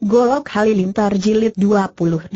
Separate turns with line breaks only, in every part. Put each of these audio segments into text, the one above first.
Golok Halilintar Jilid 28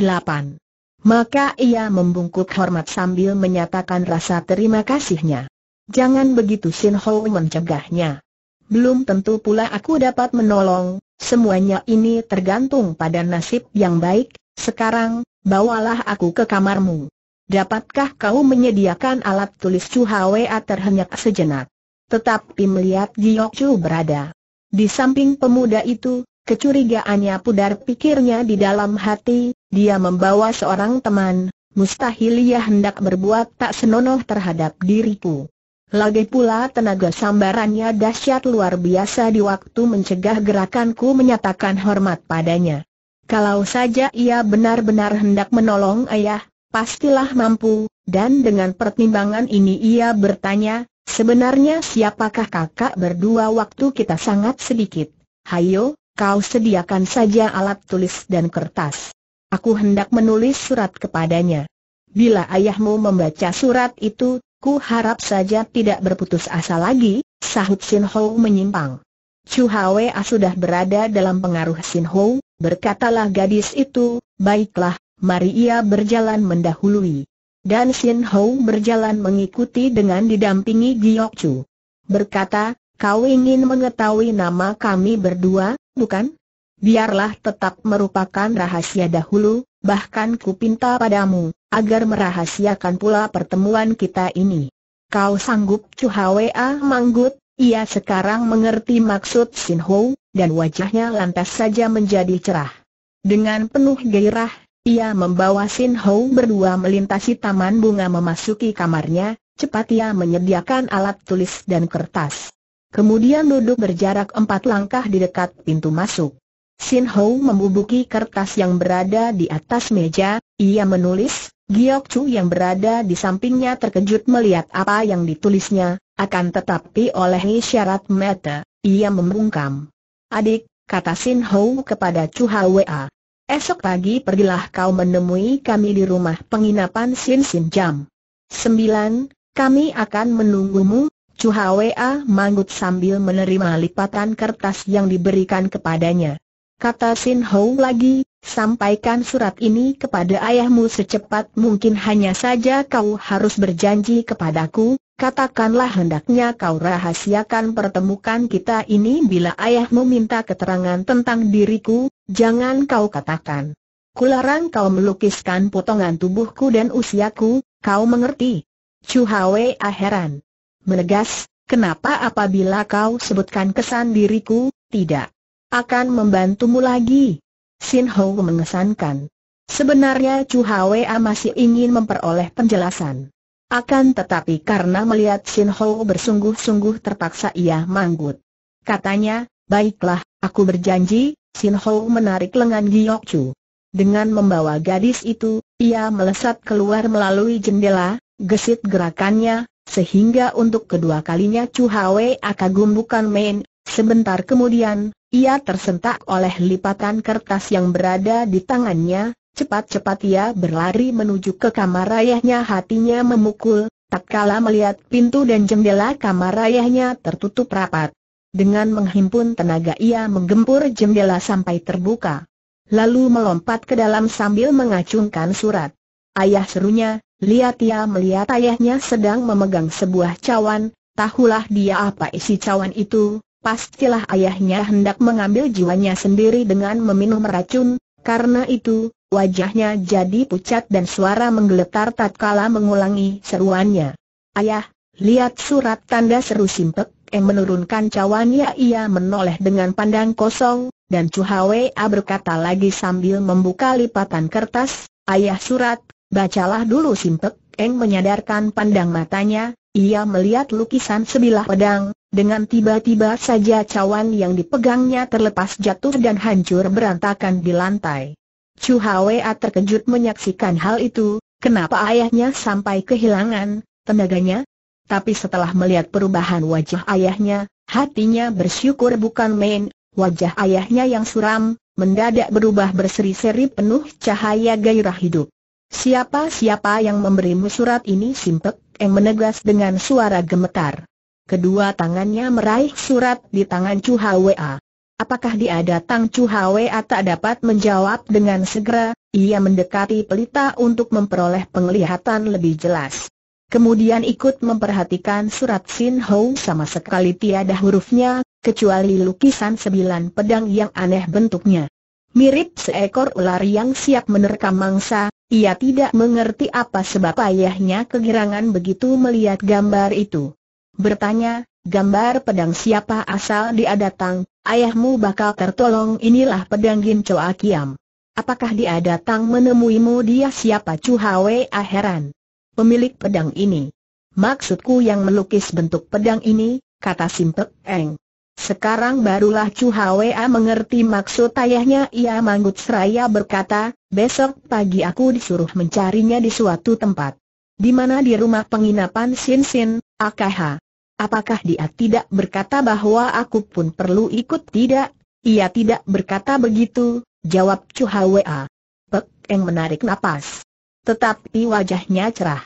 Maka ia membungkuk hormat sambil menyatakan rasa terima kasihnya. Jangan begitu Sin Ho mencegahnya. Belum tentu pula aku dapat menolong, semuanya ini tergantung pada nasib yang baik, sekarang, bawalah aku ke kamarmu. Dapatkah kau menyediakan alat tulis Chu Hwa terhenyak sejenak? Tetapi melihat Giok Chu berada di samping pemuda itu, Kecurigaannya pudar pikirnya di dalam hati, dia membawa seorang teman, mustahil ia hendak berbuat tak senonoh terhadap diriku. Lagi pula tenaga sambarannya dahsyat luar biasa di waktu mencegah gerakanku menyatakan hormat padanya. Kalau saja ia benar-benar hendak menolong ayah, pastilah mampu, dan dengan pertimbangan ini ia bertanya, sebenarnya siapakah kakak berdua waktu kita sangat sedikit? Hayo, kau sediakan saja alat tulis dan kertas. Aku hendak menulis surat kepadanya. Bila ayahmu membaca surat itu, ku harap saja tidak berputus asa lagi, sahut Sin Ho menyimpang. Chu Hwa sudah berada dalam pengaruh Sin Ho, berkatalah gadis itu, baiklah, mari ia berjalan mendahului. Dan Sin Ho berjalan mengikuti dengan didampingi Giok Chu. Berkata, kau ingin mengetahui nama kami berdua, bukan? Biarlah tetap merupakan rahasia dahulu, bahkan ku pinta padamu, agar merahasiakan pula pertemuan kita ini. Kau sanggup Chu Hwa manggut, ia sekarang mengerti maksud Sin Ho, dan wajahnya lantas saja menjadi cerah. Dengan penuh gairah, ia membawa Sin Ho berdua melintasi taman bunga memasuki kamarnya, cepat ia menyediakan alat tulis dan kertas. Kemudian duduk berjarak empat langkah di dekat pintu masuk. Sin Ho membubuki kertas yang berada di atas meja, ia menulis, Giok Chu yang berada di sampingnya terkejut melihat apa yang ditulisnya, akan tetapi oleh isyarat mata, ia membungkam. Adik, kata Sin Ho kepada Chu Hwa. Esok pagi pergilah kau menemui kami di rumah penginapan Sin Sin Jam. Sembilan, kami akan menunggumu, Chu Hwa manggut sambil menerima lipatan kertas yang diberikan kepadanya. Kata Sin Ho lagi, sampaikan surat ini kepada ayahmu secepat mungkin hanya saja kau harus berjanji kepadaku, katakanlah hendaknya kau rahasiakan pertemukan kita ini bila ayahmu minta keterangan tentang diriku, jangan kau katakan. Kularang kau melukiskan potongan tubuhku dan usiaku, kau mengerti? Chu Hwa heran menegas, kenapa apabila kau sebutkan kesan diriku, tidak akan membantumu lagi? Sin Ho mengesankan. Sebenarnya Chu Hwa masih ingin memperoleh penjelasan. Akan tetapi karena melihat Sin Ho bersungguh-sungguh terpaksa ia manggut. Katanya, baiklah, aku berjanji, Sin Ho menarik lengan Giok Chu. Dengan membawa gadis itu, ia melesat keluar melalui jendela, gesit gerakannya, sehingga untuk kedua kalinya Chu Hwa kagum bukan main, sebentar kemudian, ia tersentak oleh lipatan kertas yang berada di tangannya, cepat-cepat ia berlari menuju ke kamar ayahnya hatinya memukul, tak kala melihat pintu dan jendela kamar ayahnya tertutup rapat. Dengan menghimpun tenaga ia menggempur jendela sampai terbuka. Lalu melompat ke dalam sambil mengacungkan surat. Ayah serunya, Lihat ia melihat ayahnya sedang memegang sebuah cawan, tahulah dia apa isi cawan itu, pastilah ayahnya hendak mengambil jiwanya sendiri dengan meminum racun, karena itu, wajahnya jadi pucat dan suara menggeletar tatkala mengulangi seruannya. Ayah, lihat surat tanda seru simpek, yang menurunkan cawannya ia menoleh dengan pandang kosong, dan Chu berkata lagi sambil membuka lipatan kertas, ayah surat, Bacalah dulu Simpek, Eng menyadarkan pandang matanya, ia melihat lukisan sebilah pedang, dengan tiba-tiba saja cawan yang dipegangnya terlepas jatuh dan hancur berantakan di lantai. Chu Hwa terkejut menyaksikan hal itu, kenapa ayahnya sampai kehilangan tenaganya? Tapi setelah melihat perubahan wajah ayahnya, hatinya bersyukur bukan main, wajah ayahnya yang suram, mendadak berubah berseri-seri penuh cahaya gairah hidup. Siapa-siapa yang memberimu surat ini Simpek, yang menegas dengan suara gemetar. Kedua tangannya meraih surat di tangan Chu Hwa. Apakah dia datang Chu Hwa tak dapat menjawab dengan segera, ia mendekati pelita untuk memperoleh penglihatan lebih jelas. Kemudian ikut memperhatikan surat Sin Ho sama sekali tiada hurufnya, kecuali lukisan sembilan pedang yang aneh bentuknya. Mirip seekor ular yang siap menerkam mangsa, ia tidak mengerti apa sebab ayahnya kegirangan begitu melihat gambar itu. Bertanya, gambar pedang siapa asal dia datang, ayahmu bakal tertolong inilah pedang Gin Choa Kiam. Apakah dia datang menemuimu dia siapa Chu Hwe heran. Pemilik pedang ini. Maksudku yang melukis bentuk pedang ini, kata Simpek Eng. Sekarang barulah Chu Hwa mengerti maksud ayahnya ia manggut seraya berkata, besok pagi aku disuruh mencarinya di suatu tempat. Di mana di rumah penginapan Sin Sin, AKH. Apakah dia tidak berkata bahwa aku pun perlu ikut tidak? Ia tidak berkata begitu, jawab Chu Hwa. Pek Eng menarik napas. Tetapi wajahnya cerah.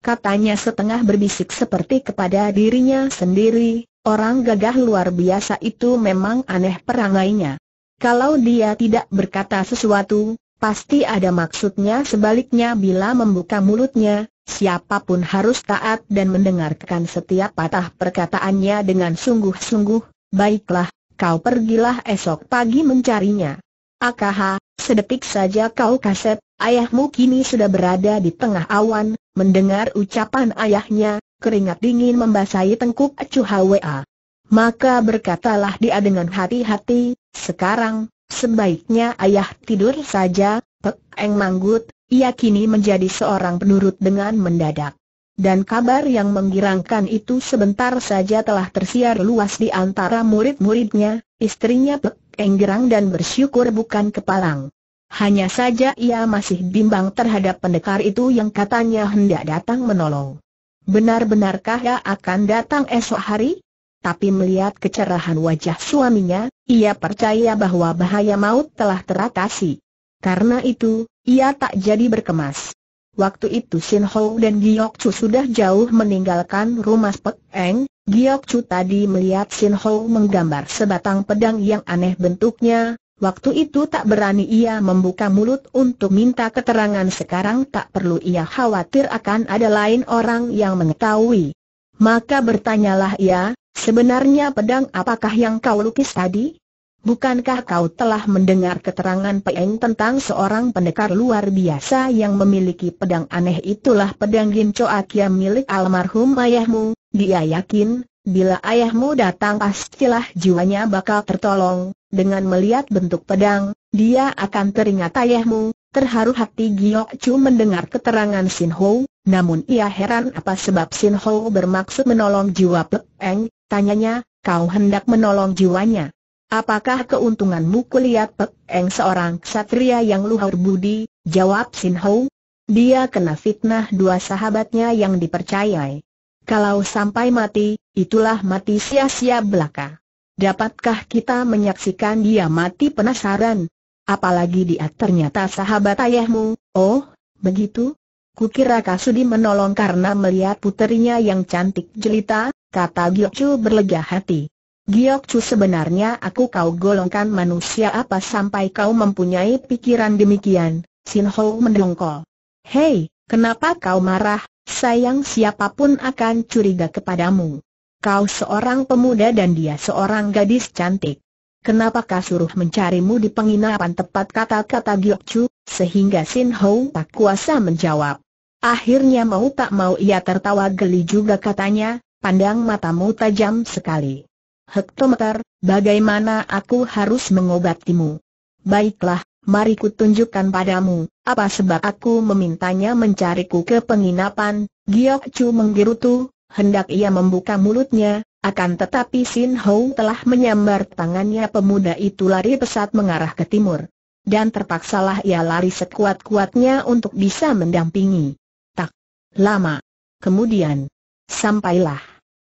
Katanya setengah berbisik seperti kepada dirinya sendiri, orang gagah luar biasa itu memang aneh perangainya. Kalau dia tidak berkata sesuatu, pasti ada maksudnya sebaliknya bila membuka mulutnya, siapa pun harus taat dan mendengarkan setiap patah perkataannya dengan sungguh-sungguh, baiklah, kau pergilah esok pagi mencarinya. AKH, sedetik saja kau kaset, ayahmu kini sudah berada di tengah awan, mendengar ucapan ayahnya, keringat dingin membasahi tengkuk Chu Hwa. Maka berkatalah dia dengan hati-hati, sekarang, sebaiknya ayah tidur saja, Pek Eng Manggut, ia kini menjadi seorang penurut dengan mendadak. Dan kabar yang menggirangkan itu sebentar saja telah tersiar luas di antara murid-muridnya, istrinya Pek Girang dan bersyukur bukan kepalang. Hanya saja ia masih bimbang terhadap pendekar itu yang katanya hendak datang menolong. Benar-benarkah ia akan datang esok hari? Tapi melihat kecerahan wajah suaminya, ia percaya bahwa bahaya maut telah teratasi. Karena itu, ia tak jadi berkemas. Waktu itu Sin Ho dan Giok Chu sudah jauh meninggalkan rumah Pek Eng. Giok Chu tadi melihat Sin Ho menggambar sebatang pedang yang aneh bentuknya. Waktu itu tak berani ia membuka mulut untuk minta keterangan sekarang tak perlu ia khawatir akan ada lain orang yang mengetahui. Maka bertanyalah ia, sebenarnya pedang apakah yang kau lukis tadi? Bukankah kau telah mendengar keterangan Peng tentang seorang pendekar luar biasa yang memiliki pedang aneh itulah pedang Gin Choa Kia milik almarhum ayahmu, dia yakin, bila ayahmu datang pastilah jiwanya bakal tertolong, dengan melihat bentuk pedang, dia akan teringat ayahmu, terharu hati Giok Chu mendengar keterangan Sin Ho, namun ia heran apa sebab Sin Ho bermaksud menolong jiwa Peng, tanyanya, kau hendak menolong jiwanya. Apakah keuntunganmu kulihat Pek Eng seorang ksatria yang luhur budi? Jawab Sin Ho. Dia kena fitnah dua sahabatnya yang dipercayai. Kalau sampai mati, itulah mati sia-sia belaka. Dapatkah kita menyaksikan dia mati penasaran? Apalagi dia ternyata sahabat ayahmu, oh, begitu? Kukira Kasudi menolong karena melihat puterinya yang cantik jelita, kata Gyokcu berlega hati. Giok Chu sebenarnya aku kau golongkan manusia apa sampai kau mempunyai pikiran demikian, Sin Ho mendongkol. Hei, kenapa kau marah, sayang siapa pun akan curiga kepadamu. Kau seorang pemuda dan dia seorang gadis cantik. Kenapa kau suruh mencarimu di penginapan tepat kata-kata Giok Chu, sehingga Sin Ho tak kuasa menjawab. Akhirnya mau tak mau ia tertawa geli juga katanya, pandang matamu tajam sekali hektometer, bagaimana aku harus mengobatimu? Baiklah, mari ku tunjukkan padamu, apa sebab aku memintanya mencariku ke penginapan, Giok Chu menggerutu, hendak ia membuka mulutnya, akan tetapi Sin Ho telah menyambar tangannya pemuda itu lari pesat mengarah ke timur. Dan terpaksalah ia lari sekuat-kuatnya untuk bisa mendampingi. Tak lama. Kemudian, sampailah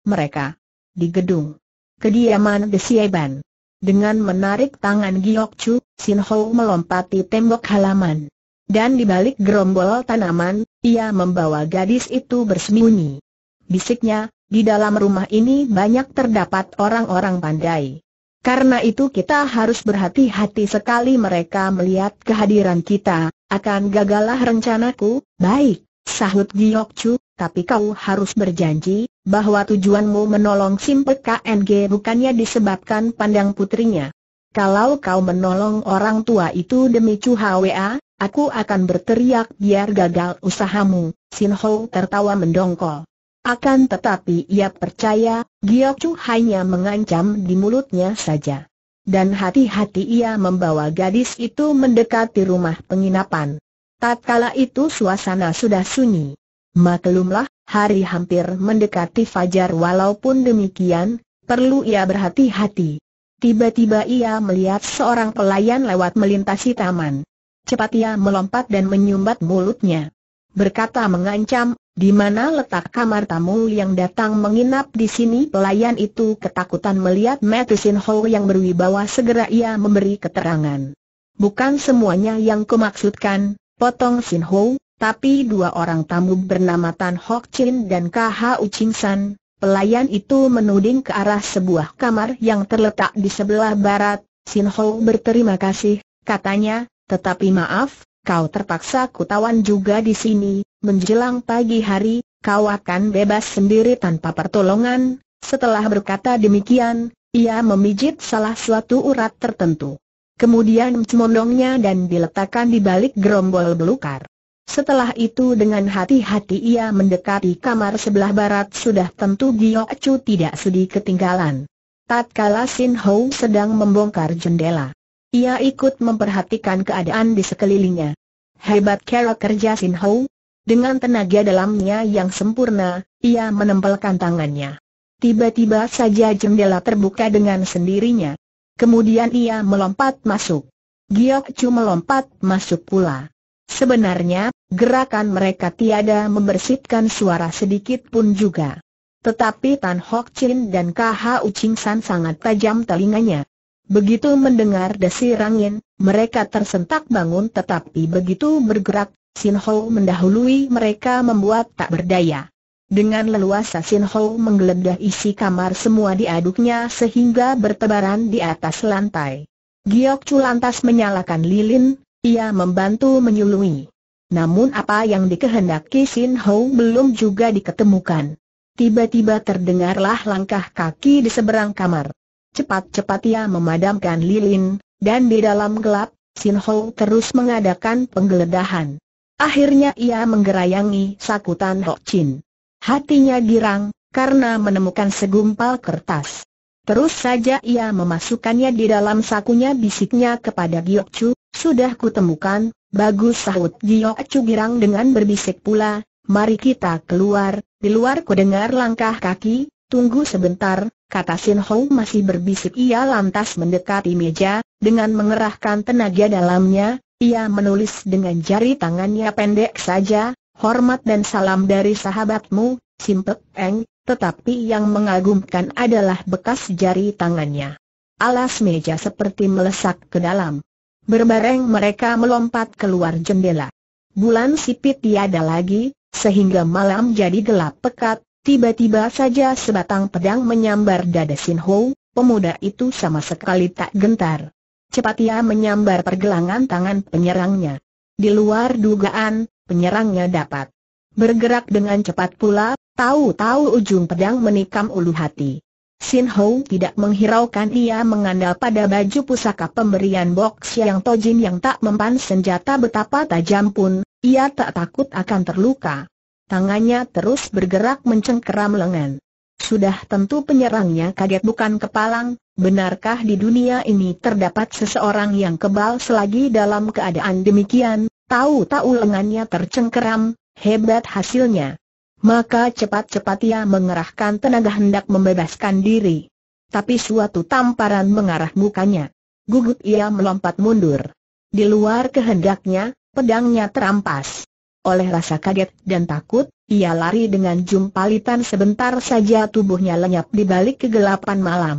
mereka di gedung kediaman Desieban. Dengan menarik tangan Giok Chu, Sin Ho melompati tembok halaman. Dan di balik gerombol tanaman, ia membawa gadis itu bersembunyi. Bisiknya, di dalam rumah ini banyak terdapat orang-orang pandai. Karena itu kita harus berhati-hati sekali mereka melihat kehadiran kita, akan gagalah rencanaku, baik, sahut Giok Chu, tapi kau harus berjanji, bahwa tujuanmu menolong Simpe KNG bukannya disebabkan pandang putrinya. Kalau kau menolong orang tua itu demi Chu HWA, aku akan berteriak biar gagal usahamu, Sin Ho tertawa mendongkol. Akan tetapi ia percaya, Giok Chu hanya mengancam di mulutnya saja. Dan hati-hati ia membawa gadis itu mendekati rumah penginapan. Tatkala itu suasana sudah sunyi. Maklumlah, hari hampir mendekati fajar walaupun demikian, perlu ia berhati-hati. Tiba-tiba ia melihat seorang pelayan lewat melintasi taman. Cepat ia melompat dan menyumbat mulutnya. Berkata mengancam, di mana letak kamar tamu yang datang menginap di sini pelayan itu ketakutan melihat Matisin Ho yang berwibawa segera ia memberi keterangan. Bukan semuanya yang kumaksudkan, potong Sin Ho, tapi dua orang tamu bernama Tan Hok Chin dan KH Uching San. Pelayan itu menuding ke arah sebuah kamar yang terletak di sebelah barat. Sin Ho berterima kasih, katanya, tetapi maaf, kau terpaksa kutawan juga di sini, menjelang pagi hari, kau akan bebas sendiri tanpa pertolongan. Setelah berkata demikian, ia memijit salah suatu urat tertentu. Kemudian memondongnya dan diletakkan di balik gerombol belukar. Setelah itu dengan hati-hati ia mendekati kamar sebelah barat sudah tentu Gio Chu tidak sudi ketinggalan. Tatkala Sin Ho sedang membongkar jendela. Ia ikut memperhatikan keadaan di sekelilingnya. Hebat cara kerja Sin Ho, dengan tenaga dalamnya yang sempurna, ia menempelkan tangannya. Tiba-tiba saja jendela terbuka dengan sendirinya. Kemudian ia melompat masuk. Giok Chu melompat masuk pula. Sebenarnya, gerakan mereka tiada membersihkan suara sedikit pun juga. Tetapi Tan Hok Chin dan KH Uching San sangat tajam telinganya. Begitu mendengar desir angin, mereka tersentak bangun tetapi begitu bergerak, Sin Ho mendahului mereka membuat tak berdaya. Dengan leluasa Sin Ho menggeledah isi kamar semua diaduknya sehingga bertebaran di atas lantai. Giok Chu lantas menyalakan lilin, ia membantu menyului. Namun apa yang dikehendaki Sin Ho belum juga diketemukan. Tiba-tiba terdengarlah langkah kaki di seberang kamar. Cepat-cepat ia memadamkan lilin, dan di dalam gelap, Sin Ho terus mengadakan penggeledahan. Akhirnya ia menggerayangi sakutan Hok Chin. Hatinya girang, karena menemukan segumpal kertas. Terus saja ia memasukkannya di dalam sakunya bisiknya kepada Giok Chu, sudah kutemukan, bagus sahut Giok Chu girang dengan berbisik pula, mari kita keluar, di luar ku dengar langkah kaki, tunggu sebentar, kata Sin Ho masih berbisik ia lantas mendekati meja, dengan mengerahkan tenaga dalamnya, ia menulis dengan jari tangannya pendek saja, hormat dan salam dari sahabatmu, Simpek Eng, tetapi yang mengagumkan adalah bekas jari tangannya. Alas meja seperti melesak ke dalam. Berbareng mereka melompat keluar jendela. Bulan sipit tiada lagi, sehingga malam jadi gelap pekat, tiba-tiba saja sebatang pedang menyambar dada Sin Ho, pemuda itu sama sekali tak gentar. Cepat ia menyambar pergelangan tangan penyerangnya. Di luar dugaan, penyerangnya dapat bergerak dengan cepat pula, tahu-tahu ujung pedang menikam ulu hati. Sin Ho tidak menghiraukan ia mengandal pada baju pusaka pemberian box yang tojin yang tak mempan senjata betapa tajam pun, ia tak takut akan terluka. Tangannya terus bergerak mencengkeram lengan. Sudah tentu penyerangnya kaget bukan kepalang, benarkah di dunia ini terdapat seseorang yang kebal selagi dalam keadaan demikian, tahu-tahu lengannya tercengkeram, hebat hasilnya. Maka cepat-cepat ia mengerahkan tenaga hendak membebaskan diri. Tapi suatu tamparan mengarah mukanya. Gugut ia melompat mundur. Di luar kehendaknya, pedangnya terampas. Oleh rasa kaget dan takut, ia lari dengan jumpalitan sebentar saja tubuhnya lenyap di balik kegelapan malam.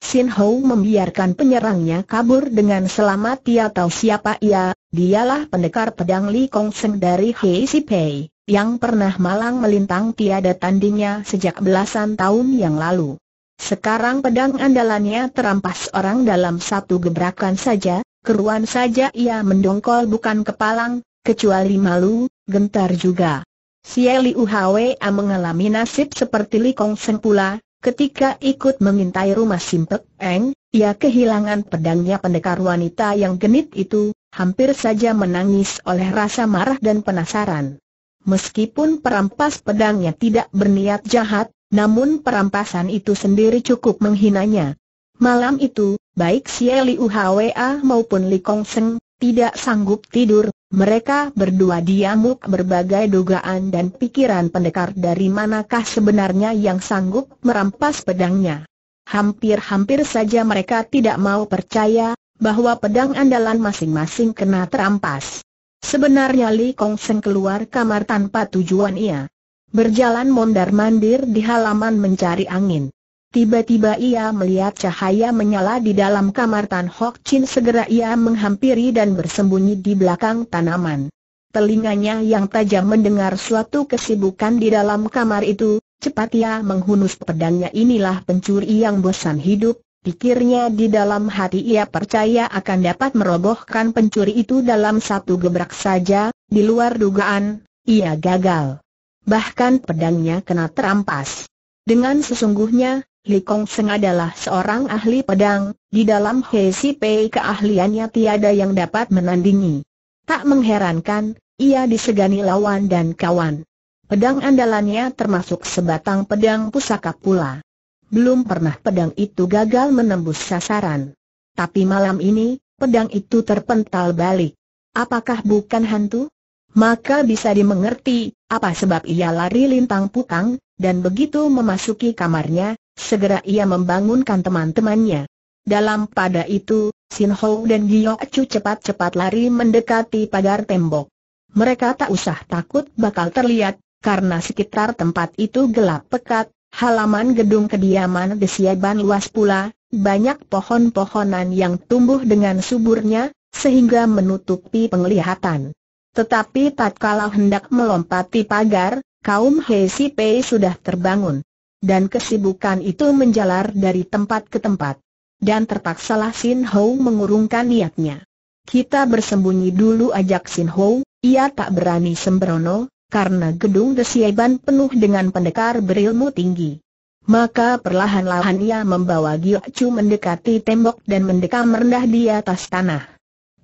Sin Ho membiarkan penyerangnya kabur dengan selamat ia tahu siapa ia, dialah pendekar pedang Li Kong Seng dari Hei Si Pei, yang pernah malang melintang tiada tandingnya sejak belasan tahun yang lalu. Sekarang pedang andalannya terampas orang dalam satu gebrakan saja, keruan saja ia mendongkol bukan kepalang, kecuali malu, gentar juga. Sieli Uhwa mengalami nasib seperti Li Kong Seng pula, ketika ikut mengintai rumah Simpek Eng, ia kehilangan pedangnya pendekar wanita yang genit itu, hampir saja menangis oleh rasa marah dan penasaran. Meskipun perampas pedangnya tidak berniat jahat, namun perampasan itu sendiri cukup menghinanya. Malam itu, baik Liu Hwa maupun Li Kong Seng, tidak sanggup tidur, mereka berdua diamuk berbagai dugaan dan pikiran pendekar dari manakah sebenarnya yang sanggup merampas pedangnya. Hampir-hampir saja mereka tidak mau percaya, bahwa pedang andalan masing-masing kena terampas. Sebenarnya Li Kong Seng keluar kamar tanpa tujuan ia berjalan mondar-mandir di halaman mencari angin. Tiba-tiba ia melihat cahaya menyala di dalam kamar Tan Hok Chin segera ia menghampiri dan bersembunyi di belakang tanaman. Telinganya yang tajam mendengar suatu kesibukan di dalam kamar itu, cepat ia menghunus pedangnya inilah pencuri yang bosan hidup, pikirnya di dalam hati ia percaya akan dapat merobohkan pencuri itu dalam satu gebrak saja, di luar dugaan, ia gagal bahkan pedangnya kena terampas. Dengan sesungguhnya, Li Kong Seng adalah seorang ahli pedang, di dalam Hesi Pei keahliannya tiada yang dapat menandingi. Tak mengherankan, ia disegani lawan dan kawan. Pedang andalannya termasuk sebatang pedang pusaka pula. Belum pernah pedang itu gagal menembus sasaran. Tapi malam ini, pedang itu terpental balik. Apakah bukan hantu? Maka bisa dimengerti, apa sebab ia lari lintang putang, dan begitu memasuki kamarnya, segera ia membangunkan teman-temannya. Dalam pada itu, Sin Ho dan Giok Chu cepat-cepat lari mendekati pagar tembok. Mereka tak usah takut bakal terlihat, karena sekitar tempat itu gelap pekat, halaman gedung kediaman Desieban luas pula, banyak pohon-pohonan yang tumbuh dengan suburnya, sehingga menutupi penglihatan. Tetapi tatkala hendak melompati pagar, kaum Hesi Pei sudah terbangun. Dan kesibukan itu menjalar dari tempat ke tempat. Dan terpaksalah Sin Ho mengurungkan niatnya. Kita bersembunyi dulu ajak Sin Ho, ia tak berani sembrono, karena gedung Desieban penuh dengan pendekar berilmu tinggi. Maka perlahan-lahan ia membawa Giok Chu mendekati tembok dan mendekam rendah di atas tanah.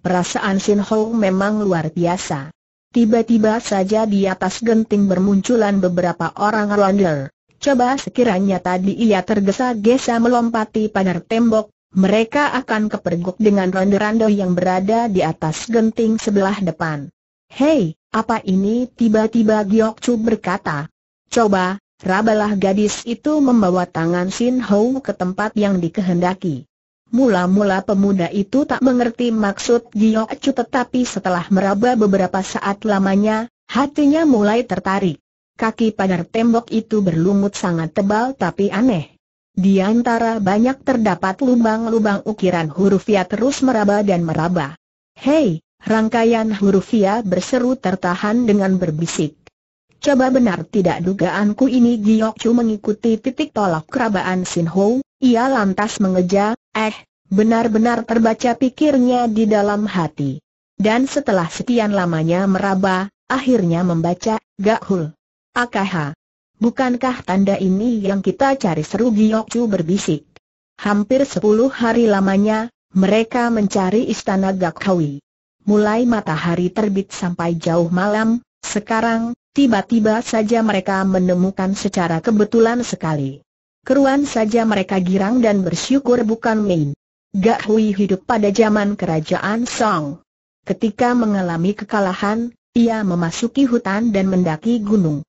Perasaan Sin Ho memang luar biasa. Tiba-tiba saja di atas genting bermunculan beberapa orang ronder. Coba sekiranya tadi ia tergesa-gesa melompati pagar tembok, mereka akan kepergok dengan ronde-ronde yang berada di atas genting sebelah depan. Hei, apa ini? Tiba-tiba Giok Chu berkata. Coba, rabalah gadis itu membawa tangan Sin Ho ke tempat yang dikehendaki. Mula-mula pemuda itu tak mengerti maksud Giok Chu tetapi setelah meraba beberapa saat lamanya, hatinya mulai tertarik. Kaki pagar tembok itu berlumut sangat tebal tapi aneh. Di antara banyak terdapat lubang-lubang ukiran huruf ya terus meraba dan meraba. Hei, rangkaian huruf ya berseru tertahan dengan berbisik. Coba benar tidak dugaanku ini Giok Chu mengikuti titik tolak kerabaan Sin Ho, ia lantas mengejar, eh, benar-benar terbaca pikirnya di dalam hati. Dan setelah sekian lamanya meraba, akhirnya membaca, Gahul. AKH. Bukankah tanda ini yang kita cari seru Giok Chu berbisik. Hampir sepuluh hari lamanya, mereka mencari istana Gakhawi. Mulai matahari terbit sampai jauh malam, sekarang, tiba-tiba saja mereka menemukan secara kebetulan sekali. Keruan saja mereka girang dan bersyukur bukan main. Gak Hui hidup pada zaman kerajaan Song. Ketika mengalami kekalahan, ia memasuki hutan dan mendaki gunung.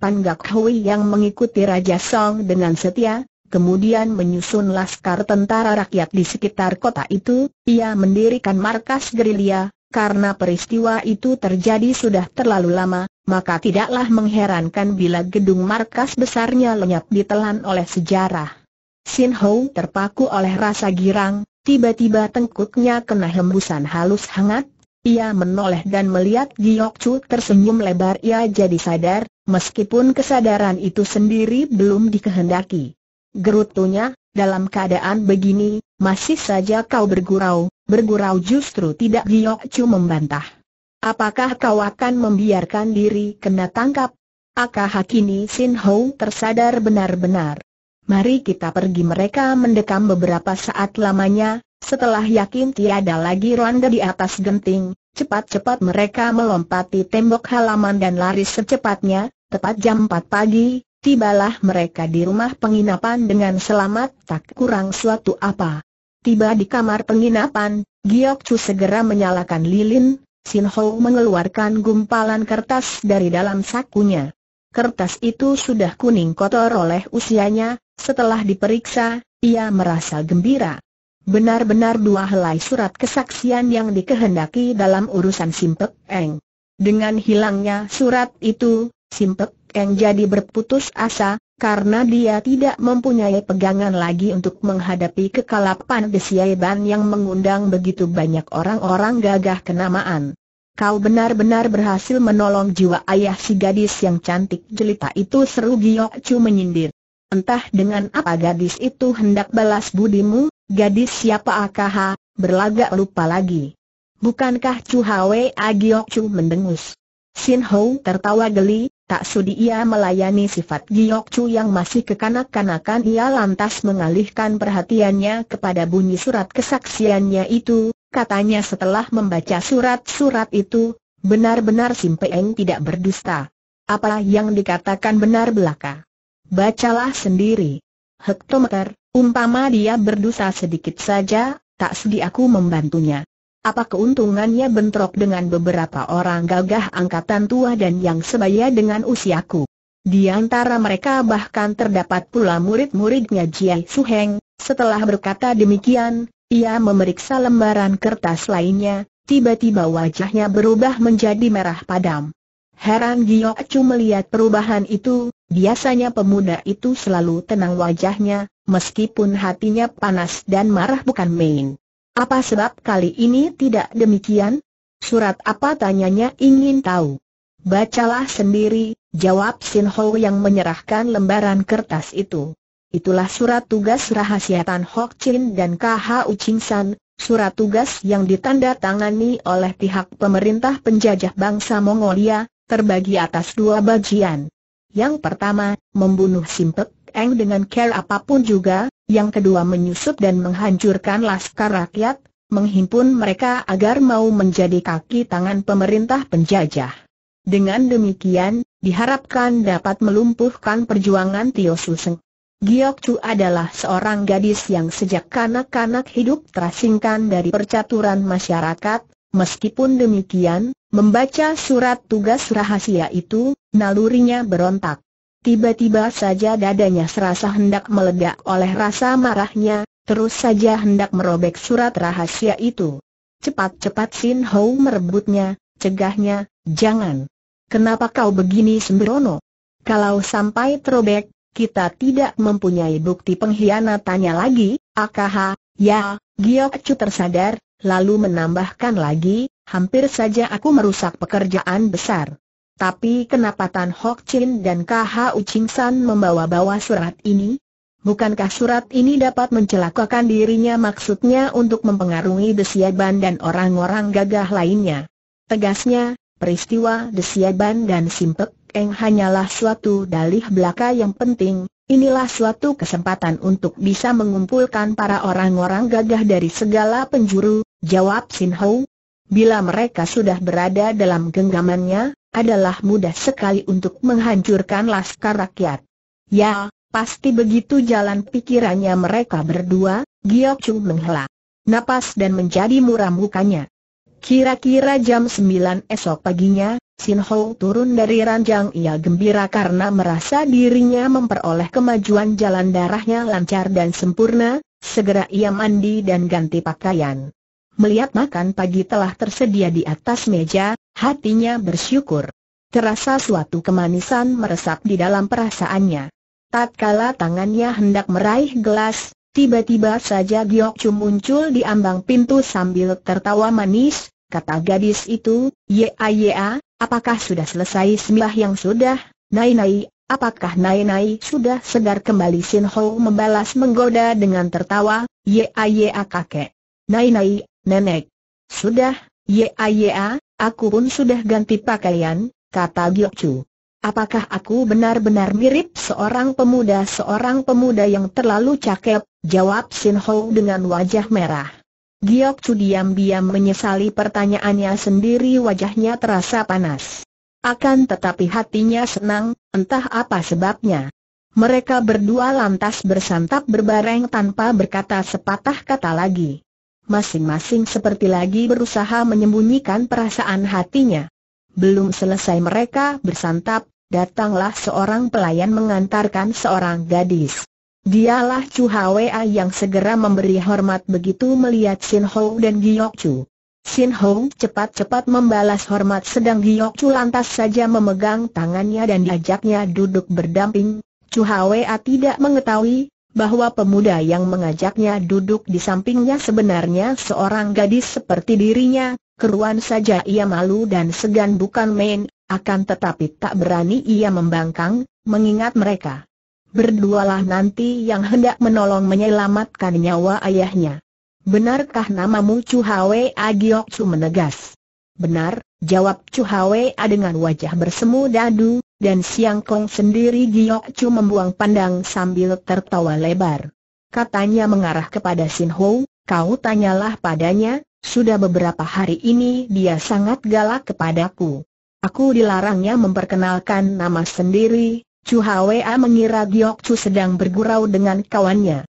Pan Gak Hui yang mengikuti Raja Song dengan setia, kemudian menyusun laskar tentara rakyat di sekitar kota itu, ia mendirikan markas gerilya, karena peristiwa itu terjadi sudah terlalu lama, maka tidaklah mengherankan bila gedung markas besarnya lenyap ditelan oleh sejarah. Sin Ho terpaku oleh rasa girang, tiba-tiba tengkuknya kena hembusan halus hangat, ia menoleh dan melihat Giok Chu tersenyum lebar ia jadi sadar, meskipun kesadaran itu sendiri belum dikehendaki. gerutunya, dalam keadaan begini, masih saja kau bergurau, bergurau justru tidak Giok Chu membantah. Apakah kau akan membiarkan diri kena tangkap? Akah kini Sin Ho tersadar benar-benar. Mari kita pergi mereka mendekam beberapa saat lamanya, setelah yakin tiada lagi ronda di atas genting, cepat-cepat mereka melompati tembok halaman dan lari secepatnya, tepat jam 4 pagi, Tibalah mereka di rumah penginapan dengan selamat tak kurang suatu apa. Tiba di kamar penginapan, Giok Chu segera menyalakan lilin, Sin Ho mengeluarkan gumpalan kertas dari dalam sakunya. Kertas itu sudah kuning kotor oleh usianya, setelah diperiksa, ia merasa gembira. Benar-benar dua helai surat kesaksian yang dikehendaki dalam urusan Simpek Eng. Dengan hilangnya surat itu, Simpek Eng jadi berputus asa, karena dia tidak mempunyai pegangan lagi untuk menghadapi kekalapan Ban yang mengundang begitu banyak orang-orang gagah kenamaan. Kau benar-benar berhasil menolong jiwa ayah si gadis yang cantik jelita itu seru Giok Chu menyindir. Entah dengan apa gadis itu hendak balas budimu, gadis siapa AKH, berlagak lupa lagi. Bukankah Chu Hwe Giok Chu mendengus? Sin Ho tertawa geli, Tak sudi ia melayani sifat Giok Chu yang masih kekanak-kanakan ia lantas mengalihkan perhatiannya kepada bunyi surat kesaksiannya itu, katanya setelah membaca surat-surat itu, benar-benar Simpe Eng tidak berdusta. Apa yang dikatakan benar belaka? Bacalah sendiri. Hektometer, umpama dia berdosa sedikit saja, tak sudi aku membantunya. Apa keuntungannya bentrok dengan beberapa orang gagah angkatan tua dan yang sebaya dengan usiaku? Di antara mereka bahkan terdapat pula murid-muridnya Jia Suheng. Setelah berkata demikian, ia memeriksa lembaran kertas lainnya, tiba-tiba wajahnya berubah menjadi merah padam. Heran Giok Chu melihat perubahan itu, biasanya pemuda itu selalu tenang wajahnya, meskipun hatinya panas dan marah bukan main. Apa sebab kali ini tidak demikian? Surat apa tanyanya ingin tahu. Bacalah sendiri, jawab Sin Ho yang menyerahkan lembaran kertas itu. Itulah surat tugas rahasia Tan Hok Chin dan KH Ching San, surat tugas yang ditanda tangani oleh pihak pemerintah penjajah bangsa Mongolia, terbagi atas dua bagian. Yang pertama, membunuh Simpek Eng dengan care apa pun juga, yang kedua menyusup dan menghancurkan laskar rakyat, menghimpun mereka agar mau menjadi kaki tangan pemerintah penjajah. Dengan demikian, diharapkan dapat melumpuhkan perjuangan Tio Suseng. Giok Chu adalah seorang gadis yang sejak kanak-kanak hidup terasingkan dari percaturan masyarakat, meskipun demikian, membaca surat tugas rahasia itu, nalurinya berontak. Tiba-tiba saja dadanya serasa hendak meledak oleh rasa marahnya, terus saja hendak merobek surat rahasia itu. Cepat-cepat Sin Ho merebutnya, cegahnya, jangan. Kenapa kau begini sembrono? Kalau sampai terobek, kita tidak mempunyai bukti pengkhianatannya lagi, AKH, ya, Giok Chu tersadar, lalu menambahkan lagi, hampir saja aku merusak pekerjaan besar. Tapi kenapa Tan Hok Chin dan KH Ching San membawa-bawa surat ini? Bukankah surat ini dapat mencelakakan dirinya maksudnya untuk mempengaruhi Desyaban dan orang-orang gagah lainnya? Tegasnya, peristiwa Desyaban dan Simpek Eng hanyalah suatu dalih belaka yang penting, inilah suatu kesempatan untuk bisa mengumpulkan para orang-orang gagah dari segala penjuru, jawab Sin Ho. Bila mereka sudah berada dalam genggamannya, adalah mudah sekali untuk menghancurkan laskar rakyat. Ya, pasti begitu jalan pikirannya mereka berdua, Giok Chung menghela napas dan menjadi muram mukanya. Kira-kira jam 9 esok paginya, Sin Ho turun dari ranjang ia gembira karena merasa dirinya memperoleh kemajuan jalan darahnya lancar dan sempurna, segera ia mandi dan ganti pakaian. Melihat makan pagi telah tersedia di atas meja, Hatinya bersyukur. Terasa suatu kemanisan meresap di dalam perasaannya. Tatkala tangannya hendak meraih gelas, tiba-tiba saja Giok Chu muncul di ambang pintu sambil tertawa manis, kata gadis itu, Ya ya, apakah sudah selesai sembah yang sudah, Nai Nai, Apakah Nai-Nai sudah segar kembali Sin Ho membalas menggoda dengan tertawa, Ya ya kakek. Nai-Nai, nenek. Sudah, ya ya, aku pun sudah ganti pakaian, kata Giokchu. Apakah aku benar-benar mirip seorang pemuda seorang pemuda yang terlalu cakep, jawab Sin Ho dengan wajah merah. Giokchu diam-diam menyesali pertanyaannya sendiri wajahnya terasa panas. Akan tetapi hatinya senang, entah apa sebabnya. Mereka berdua lantas bersantap berbareng tanpa berkata sepatah kata lagi. Masing-masing seperti lagi berusaha menyembunyikan perasaan hatinya. Belum selesai mereka bersantap, datanglah seorang pelayan mengantarkan seorang gadis. Dialah Chu Hwa yang segera memberi hormat begitu melihat Sin Ho dan Giok Chu. Sin Hong cepat-cepat membalas hormat sedang Giok Chu lantas saja memegang tangannya dan diajaknya duduk berdamping. Chu Hwa tidak mengetahui bahwa pemuda yang mengajaknya duduk di sampingnya sebenarnya seorang gadis seperti dirinya, keruan saja ia malu dan segan bukan main, akan tetapi tak berani ia membangkang, mengingat mereka. Berdualah nanti yang hendak menolong menyelamatkan nyawa ayahnya. Benarkah namamu Chu Hwe Agiok Chu menegas? Benar, jawab Chu Hwe dengan wajah bersemu dadu, dan Siang Kong sendiri Giok Chu membuang pandang sambil tertawa lebar. Katanya mengarah kepada Sin Ho, kau tanyalah padanya, sudah beberapa hari ini dia sangat galak kepadaku. Aku dilarangnya memperkenalkan nama sendiri, Chu Hwa mengira Giok Chu sedang bergurau dengan kawannya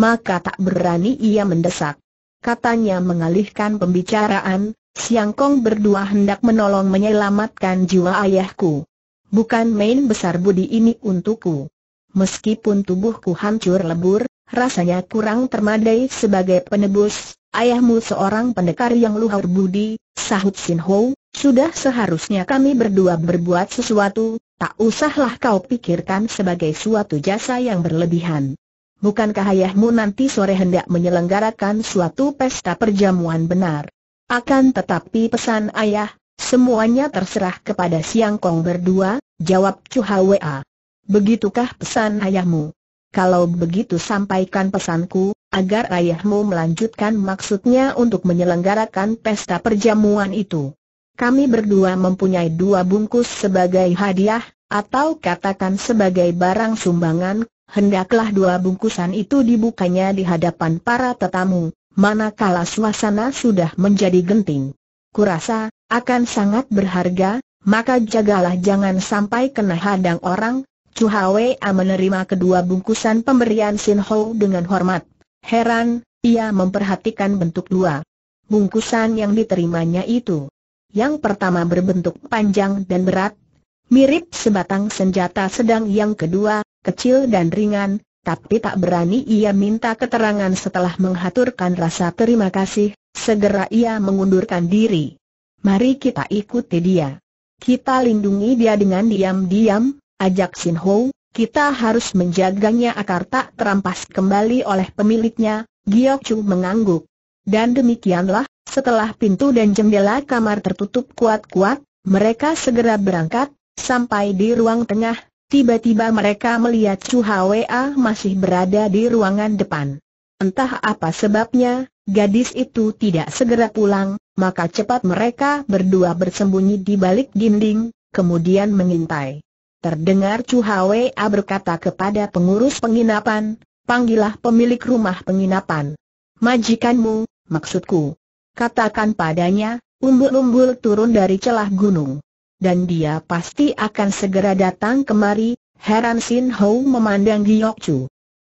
maka tak berani ia mendesak. Katanya mengalihkan pembicaraan, Siang Kong berdua hendak menolong menyelamatkan jiwa ayahku. Bukan main besar budi ini untukku. Meskipun tubuhku hancur lebur, rasanya kurang termadai sebagai penebus, ayahmu seorang pendekar yang luhur budi, sahut Sin Ho, sudah seharusnya kami berdua berbuat sesuatu, tak usahlah kau pikirkan sebagai suatu jasa yang berlebihan. Bukankah ayahmu nanti sore hendak menyelenggarakan suatu pesta perjamuan benar? Akan tetapi pesan ayah, semuanya terserah kepada Siang Kong berdua, jawab Chu Hwa. Begitukah pesan ayahmu? Kalau begitu sampaikan pesanku, agar ayahmu melanjutkan maksudnya untuk menyelenggarakan pesta perjamuan itu. Kami berdua mempunyai dua bungkus sebagai hadiah, atau katakan sebagai barang sumbangan, hendaklah dua bungkusan itu dibukanya di hadapan para tetamu, manakala suasana sudah menjadi genting. Kurasa, akan sangat berharga, maka jagalah jangan sampai kena hadang orang. Chu Hwa menerima kedua bungkusan pemberian Sin Ho dengan hormat. Heran, ia memperhatikan bentuk dua bungkusan yang diterimanya itu. Yang pertama berbentuk panjang dan berat, mirip sebatang senjata sedang yang kedua, kecil dan ringan, tapi tak berani ia minta keterangan setelah menghaturkan rasa terima kasih, segera ia mengundurkan diri. Mari kita ikuti dia. Kita lindungi dia dengan diam-diam, ajak Sin Ho, kita harus menjaganya agar tak terampas kembali oleh pemiliknya, Giok Chu mengangguk. Dan demikianlah, setelah pintu dan jendela kamar tertutup kuat-kuat, mereka segera berangkat, sampai di ruang tengah, Tiba-tiba mereka melihat Chu Hwa masih berada di ruangan depan. Entah apa sebabnya, gadis itu tidak segera pulang, maka cepat mereka berdua bersembunyi di balik dinding, kemudian mengintai. Terdengar Chu Hwa berkata kepada pengurus penginapan, panggillah pemilik rumah penginapan. Majikanmu, maksudku. Katakan padanya, umbul-umbul turun dari celah gunung dan dia pasti akan segera datang kemari, heran Sin Ho memandang Giok Chu.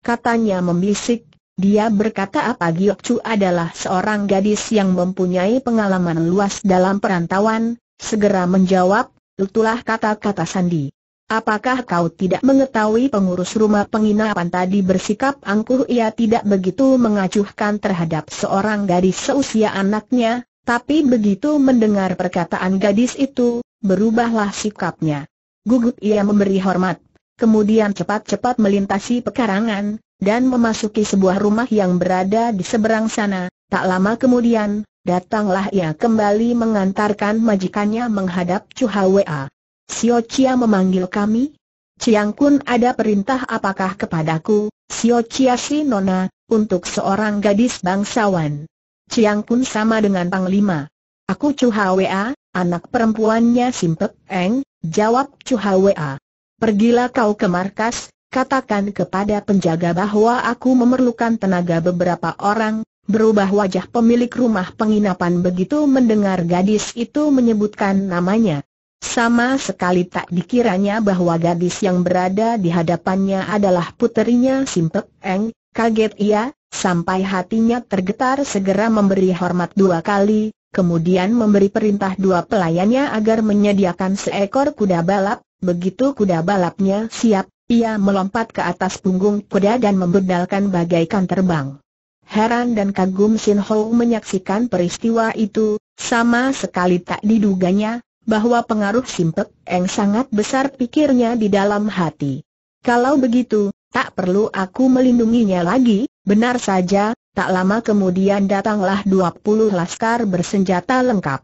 Katanya membisik, dia berkata apa Giok Chu adalah seorang gadis yang mempunyai pengalaman luas dalam perantauan, segera menjawab, itulah kata-kata Sandi. Apakah kau tidak mengetahui pengurus rumah penginapan tadi bersikap angkuh ia tidak begitu mengacuhkan terhadap seorang gadis seusia anaknya, tapi begitu mendengar perkataan gadis itu, berubahlah sikapnya. Gugup ia memberi hormat, kemudian cepat-cepat melintasi pekarangan, dan memasuki sebuah rumah yang berada di seberang sana. Tak lama kemudian, datanglah ia kembali mengantarkan majikannya menghadap Chu Hwa. Sio Chia memanggil kami? Ciang Kun ada perintah apakah kepadaku, Sio Chia Si Nona, untuk seorang gadis bangsawan? Ciang Kun sama dengan Panglima. Aku Chu Hwa, anak perempuannya Simpek Eng, jawab Chu Hwa. Pergilah kau ke markas, katakan kepada penjaga bahwa aku memerlukan tenaga beberapa orang, berubah wajah pemilik rumah penginapan begitu mendengar gadis itu menyebutkan namanya. Sama sekali tak dikiranya bahwa gadis yang berada di hadapannya adalah puterinya Simpek Eng, kaget ia, sampai hatinya tergetar segera memberi hormat dua kali, kemudian memberi perintah dua pelayannya agar menyediakan seekor kuda balap, begitu kuda balapnya siap, ia melompat ke atas punggung kuda dan membedalkan bagaikan terbang. Heran dan kagum Sin Ho menyaksikan peristiwa itu, sama sekali tak diduganya, bahwa pengaruh Simpek Eng sangat besar pikirnya di dalam hati. Kalau begitu, tak perlu aku melindunginya lagi, benar saja, tak lama kemudian datanglah 20 laskar bersenjata lengkap.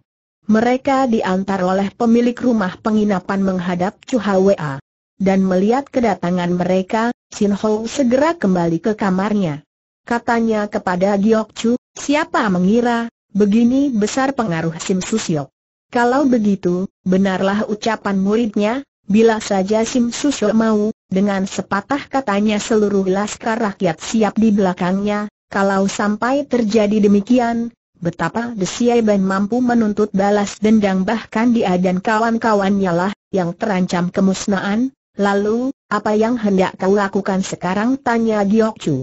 Mereka diantar oleh pemilik rumah penginapan menghadap Chu Hwa. Dan melihat kedatangan mereka, Sin Ho segera kembali ke kamarnya. Katanya kepada Giok Chu, siapa mengira, begini besar pengaruh Sim Susyok. Kalau begitu, benarlah ucapan muridnya, bila saja Sim Susyo mau, dengan sepatah katanya seluruh laskar rakyat siap di belakangnya, kalau sampai terjadi demikian, betapa Ban mampu menuntut balas dendam bahkan dia dan kawan-kawannya lah, yang terancam kemusnahan, lalu, apa yang hendak kau lakukan sekarang tanya Giok Chu.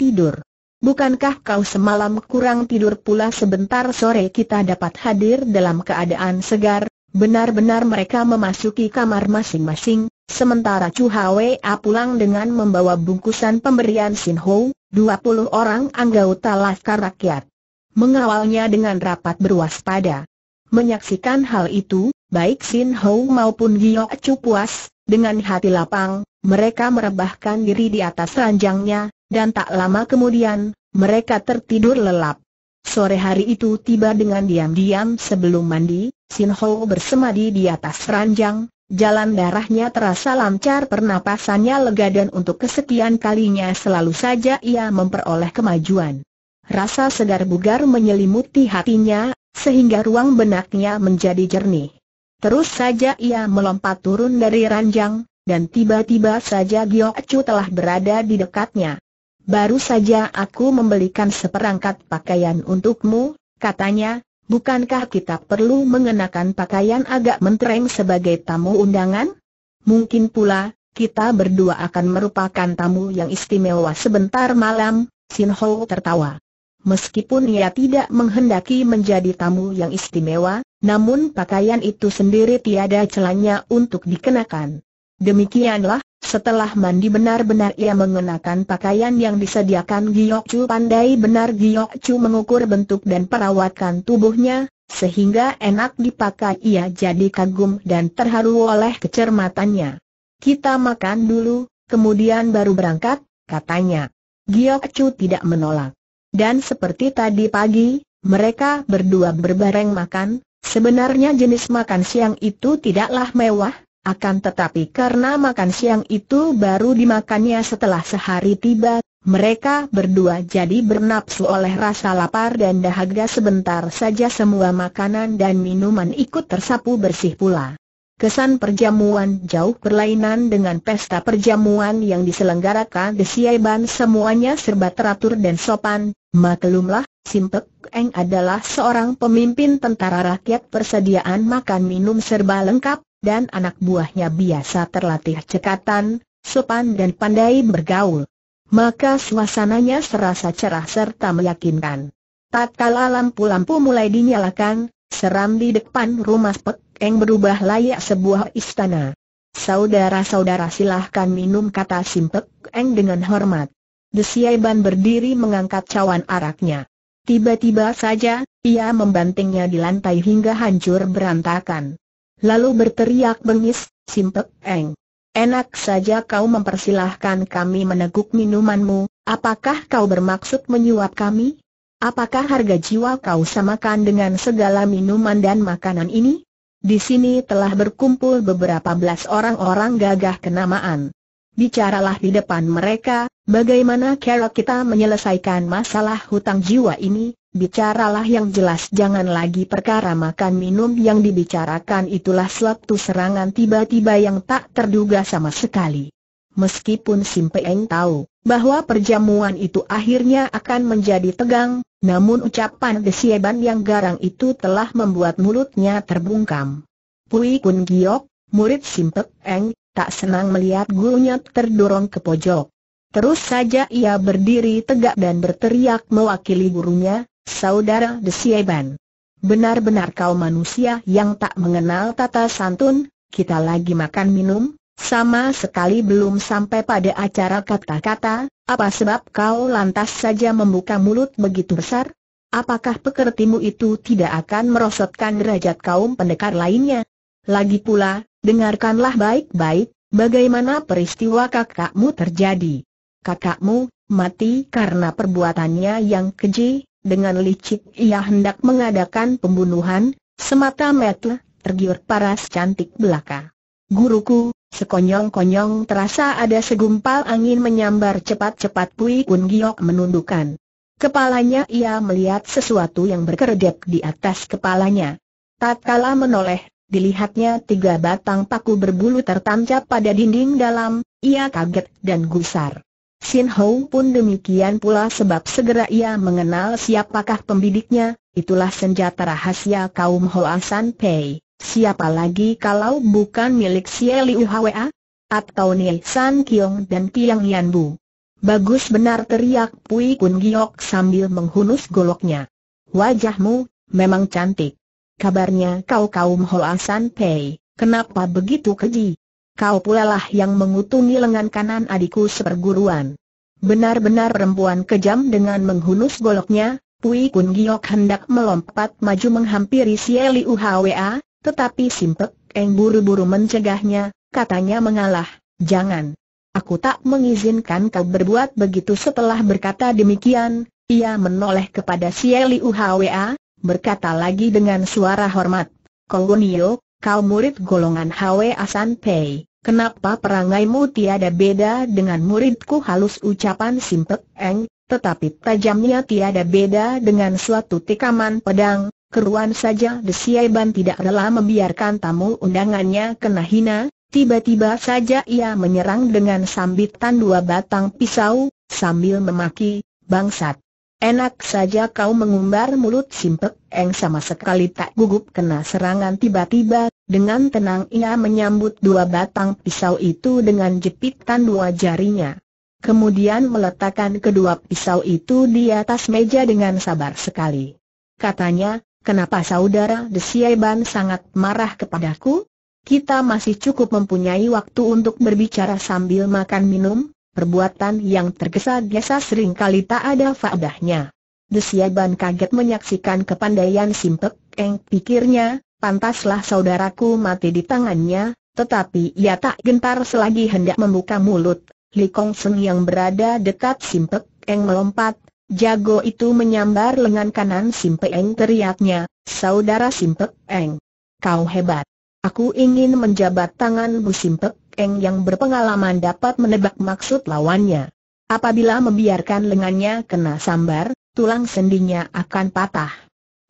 Tidur. Bukankah kau semalam kurang tidur pula sebentar sore kita dapat hadir dalam keadaan segar, benar-benar mereka memasuki kamar masing-masing, sementara Chu Hwa pulang dengan membawa bungkusan pemberian Sin Ho, 20 orang anggota Laskar Rakyat. Mengawalnya dengan rapat berwaspada. Menyaksikan hal itu, baik Sin Ho maupun Giok Chu puas, dengan hati lapang, mereka merebahkan diri di atas ranjangnya, dan tak lama kemudian, mereka tertidur lelap. Sore hari itu tiba dengan diam-diam sebelum mandi, Sin Ho bersemadi di atas ranjang, jalan darahnya terasa lancar pernapasannya lega dan untuk kesekian kalinya selalu saja ia memperoleh kemajuan. Rasa segar bugar menyelimuti hatinya, sehingga ruang benaknya menjadi jernih. Terus saja ia melompat turun dari ranjang, dan tiba-tiba saja Gio Chu telah berada di dekatnya. Baru saja aku membelikan seperangkat pakaian untukmu, katanya, bukankah kita perlu mengenakan pakaian agak mentereng sebagai tamu undangan? Mungkin pula, kita berdua akan merupakan tamu yang istimewa sebentar malam, Sin Ho tertawa. Meskipun ia tidak menghendaki menjadi tamu yang istimewa, namun pakaian itu sendiri tiada celanya untuk dikenakan. Demikianlah, setelah mandi benar-benar ia mengenakan pakaian yang disediakan Giok Chu pandai benar Giok Chu mengukur bentuk dan perawatan tubuhnya, sehingga enak dipakai ia jadi kagum dan terharu oleh kecermatannya. Kita makan dulu, kemudian baru berangkat, katanya. Giok Chu tidak menolak. Dan seperti tadi pagi, mereka berdua berbareng makan, sebenarnya jenis makan siang itu tidaklah mewah, akan tetapi karena makan siang itu baru dimakannya setelah sehari tiba, mereka berdua jadi bernapsu oleh rasa lapar dan dahaga sebentar saja semua makanan dan minuman ikut tersapu bersih pula. Kesan perjamuan jauh berlainan dengan pesta perjamuan yang diselenggarakan di Siaiban semuanya serba teratur dan sopan, maklumlah, Simpek Eng adalah seorang pemimpin tentara rakyat persediaan makan minum serba lengkap, dan anak buahnya biasa terlatih cekatan, sopan dan pandai bergaul. Maka suasananya serasa cerah serta meyakinkan. Tatkala lampu-lampu mulai dinyalakan, seram di depan rumah Pek Eng berubah layak sebuah istana. Saudara-saudara silahkan minum kata Simpek Eng dengan hormat. Desiaiban berdiri mengangkat cawan araknya. Tiba-tiba saja, ia membantingnya di lantai hingga hancur berantakan lalu berteriak bengis, Simpek Eng. Enak saja kau mempersilahkan kami meneguk minumanmu, apakah kau bermaksud menyuap kami? Apakah harga jiwa kau samakan dengan segala minuman dan makanan ini? Di sini telah berkumpul beberapa belas orang-orang gagah kenamaan. Bicaralah di depan mereka, bagaimana cara kita menyelesaikan masalah hutang jiwa ini, bicaralah yang jelas jangan lagi perkara makan minum yang dibicarakan itulah suatu serangan tiba-tiba yang tak terduga sama sekali. Meskipun Simpe Eng tahu bahwa perjamuan itu akhirnya akan menjadi tegang, namun ucapan Desieban yang garang itu telah membuat mulutnya terbungkam. Pui Kun Giok, murid Simpek Eng, tak senang melihat gurunya terdorong ke pojok. Terus saja ia berdiri tegak dan berteriak mewakili gurunya, Saudara Desieban. Benar-benar kau manusia yang tak mengenal tata santun, kita lagi makan minum, sama sekali belum sampai pada acara kata-kata, apa sebab kau lantas saja membuka mulut begitu besar? Apakah pekertimu itu tidak akan merosotkan derajat kaum pendekar lainnya? Lagi pula, dengarkanlah baik-baik, bagaimana peristiwa kakakmu terjadi. Kakakmu, mati karena perbuatannya yang keji, dengan licik ia hendak mengadakan pembunuhan, semata-mata, tergiur paras cantik belaka. Guruku, Sekonyong-konyong terasa ada segumpal angin menyambar cepat-cepat Pui Kun Giok menundukkan. Kepalanya ia melihat sesuatu yang berkedip di atas kepalanya. Tatkala menoleh, dilihatnya tiga batang paku berbulu tertancap pada dinding dalam, ia kaget dan gusar. Sin Ho pun demikian pula sebab segera ia mengenal siapakah pembidiknya, itulah senjata rahasia kaum Hoa San Pei. Siapa lagi kalau bukan milik Xie Liu Hwa? Atau Nie San Kiong dan Tiang Yan Bu? Bagus benar teriak Pui Kun Giok sambil menghunus goloknya. Wajahmu, memang cantik. Kabarnya kau kaum Hoa San Pei, kenapa begitu keji? Kau pula lah yang mengutungi lengan kanan adikku seperguruan. Benar-benar perempuan kejam dengan menghunus goloknya, Pui Kun Giok hendak melompat maju menghampiri Xie Liu Hwa, tetapi Simpek Eng buru-buru mencegahnya, katanya mengalah, jangan. Aku tak mengizinkan kau berbuat begitu setelah berkata demikian, ia menoleh kepada Sieli Uhwa, berkata lagi dengan suara hormat, Kolonio, kau murid golongan Hwa Asan Pei, kenapa perangaimu tiada beda dengan muridku? halus ucapan Simpek Eng, tetapi tajamnya tiada beda dengan suatu tikaman pedang, Keruan saja. Desieban tidak rela membiarkan tamu undangannya kena hina, tiba-tiba saja ia menyerang dengan sambitan dua batang pisau, sambil memaki, bangsat. Enak saja kau mengumbar mulut simpek, Eng sama sekali tak gugup kena serangan tiba-tiba, dengan tenang ia menyambut dua batang pisau itu dengan jepitan dua jarinya. Kemudian meletakkan kedua pisau itu di atas meja dengan sabar sekali. Katanya, Kenapa saudara Desieban sangat marah kepadaku? Kita masih cukup mempunyai waktu untuk berbicara sambil makan minum, perbuatan yang tergesa-gesa sering kali tak ada faedahnya. Desieban kaget menyaksikan kepandaian Simpek Eng pikirnya, pantaslah saudaraku mati di tangannya, tetapi ia tak gentar selagi hendak membuka mulut. Li Kong Seng yang berada dekat Simpek Eng melompat, Jago itu menyambar lengan kanan Simpe Eng teriaknya, Saudara Simpe Eng. Kau hebat. Aku ingin menjabat tangan Bu Simpe Eng yang berpengalaman dapat menebak maksud lawannya. Apabila membiarkan lengannya kena sambar, tulang sendinya akan patah.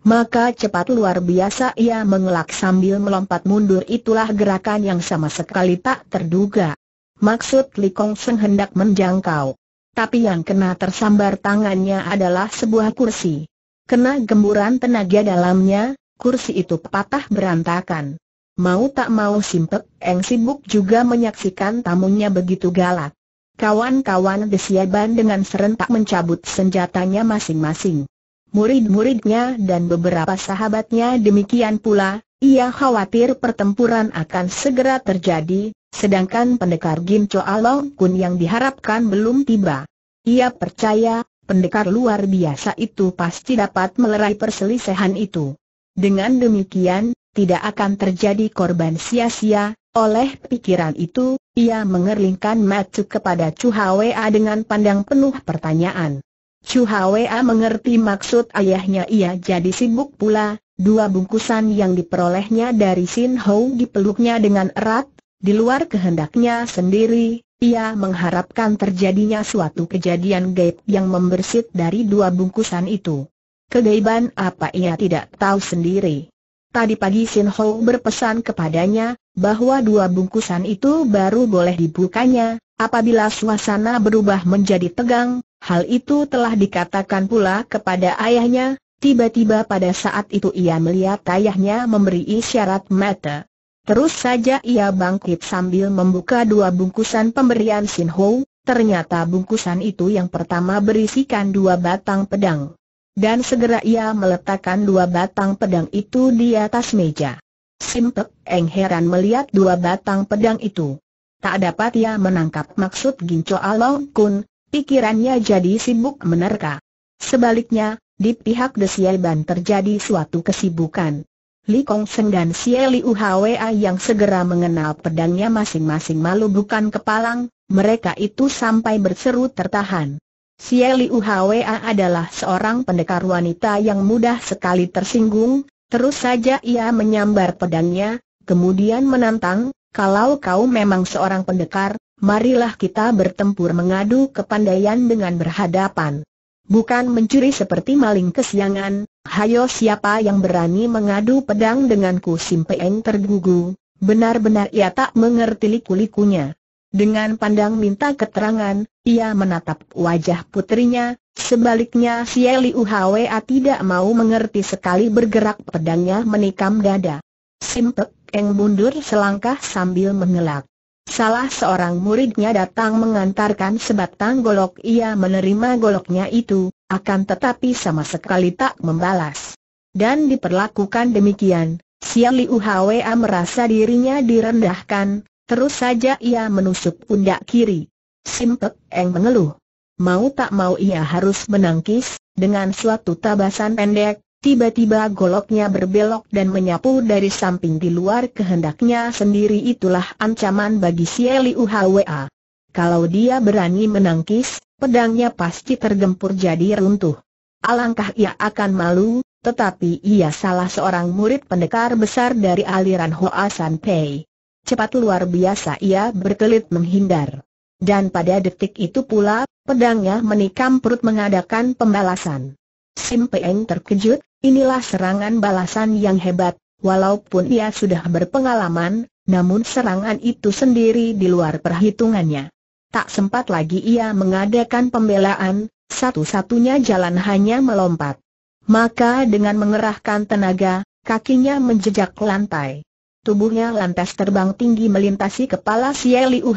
Maka cepat luar biasa ia mengelak sambil melompat mundur itulah gerakan yang sama sekali tak terduga. Maksud Li Kong Seng hendak menjangkau tapi yang kena tersambar tangannya adalah sebuah kursi. Kena gemburan tenaga dalamnya, kursi itu patah berantakan. Mau tak mau Simpek Eng sibuk juga menyaksikan tamunya begitu galak. Kawan-kawan Desieban dengan serentak mencabut senjatanya masing-masing. Murid-muridnya dan beberapa sahabatnya demikian pula, ia khawatir pertempuran akan segera terjadi, sedangkan pendekar Gim Choa Long Kun yang diharapkan belum tiba. Ia percaya, pendekar luar biasa itu pasti dapat melerai perselisihan itu. Dengan demikian, tidak akan terjadi korban sia-sia, oleh pikiran itu, ia mengerlingkan mata kepada Chu Hwa dengan pandang penuh pertanyaan. Chu Hwa mengerti maksud ayahnya ia jadi sibuk pula, dua bungkusan yang diperolehnya dari Sin Hou dipeluknya dengan erat, di luar kehendaknya sendiri, ia mengharapkan terjadinya suatu kejadian gaib yang membersit dari dua bungkusan itu. Kegaiban apa ia tidak tahu sendiri. Tadi pagi Sin Hou berpesan kepadanya, bahwa dua bungkusan itu baru boleh dibukanya, apabila suasana berubah menjadi tegang, hal itu telah dikatakan pula kepada ayahnya, tiba-tiba pada saat itu ia melihat ayahnya memberi isyarat mata. Terus saja ia bangkit sambil membuka dua bungkusan pemberian Sin Hou, ternyata bungkusan itu yang pertama berisikan dua batang pedang. Dan segera ia meletakkan dua batang pedang itu di atas meja. Simpek Eng heran melihat dua batang pedang itu. Tak dapat ia menangkap maksud Ginco Along Kun, pikirannya jadi sibuk menerka. Sebaliknya, di pihak Ban terjadi suatu kesibukan. Li Kong Seng dan Xie Liu Hwa yang segera mengenal pedangnya masing-masing malu bukan kepalang, mereka itu sampai berseru tertahan. Xie Liu Hwa adalah seorang pendekar wanita yang mudah sekali tersinggung, terus saja ia menyambar pedangnya, kemudian menantang, kalau kau memang seorang pendekar, marilah kita bertempur mengadu kepandaian dengan berhadapan. Bukan mencuri seperti maling kesiangan, hayo siapa yang berani mengadu pedang denganku Simpeeng tergugu, benar-benar ia tak mengerti liku-likunya. Dengan pandang minta keterangan, ia menatap wajah putrinya, sebaliknya si Hwa tidak mau mengerti sekali bergerak pedangnya menikam dada. Simpek Eng mundur selangkah sambil mengelak. Salah seorang muridnya datang mengantarkan sebatang golok ia menerima goloknya itu, akan tetapi sama sekali tak membalas. Dan diperlakukan demikian, Liu Hwa merasa dirinya direndahkan, Terus saja ia menusuk pundak kiri. Simpek Eng mengeluh. Mau tak mau ia harus menangkis, dengan suatu tabasan pendek, tiba-tiba goloknya berbelok dan menyapu dari samping di luar kehendaknya sendiri itulah ancaman bagi Sieli Uhwa. Kalau dia berani menangkis, pedangnya pasti tergempur jadi runtuh. Alangkah ia akan malu, tetapi ia salah seorang murid pendekar besar dari aliran Hoa San Pei. Cepat luar biasa ia berkelit menghindar. Dan pada detik itu pula, pedangnya menikam perut mengadakan pembalasan. Sim Peng terkejut, inilah serangan balasan yang hebat, walaupun ia sudah berpengalaman, namun serangan itu sendiri di luar perhitungannya. Tak sempat lagi ia mengadakan pembelaan, satu-satunya jalan hanya melompat. Maka dengan mengerahkan tenaga, kakinya menjejak lantai. Tubuhnya lantas terbang tinggi melintasi kepala si Liu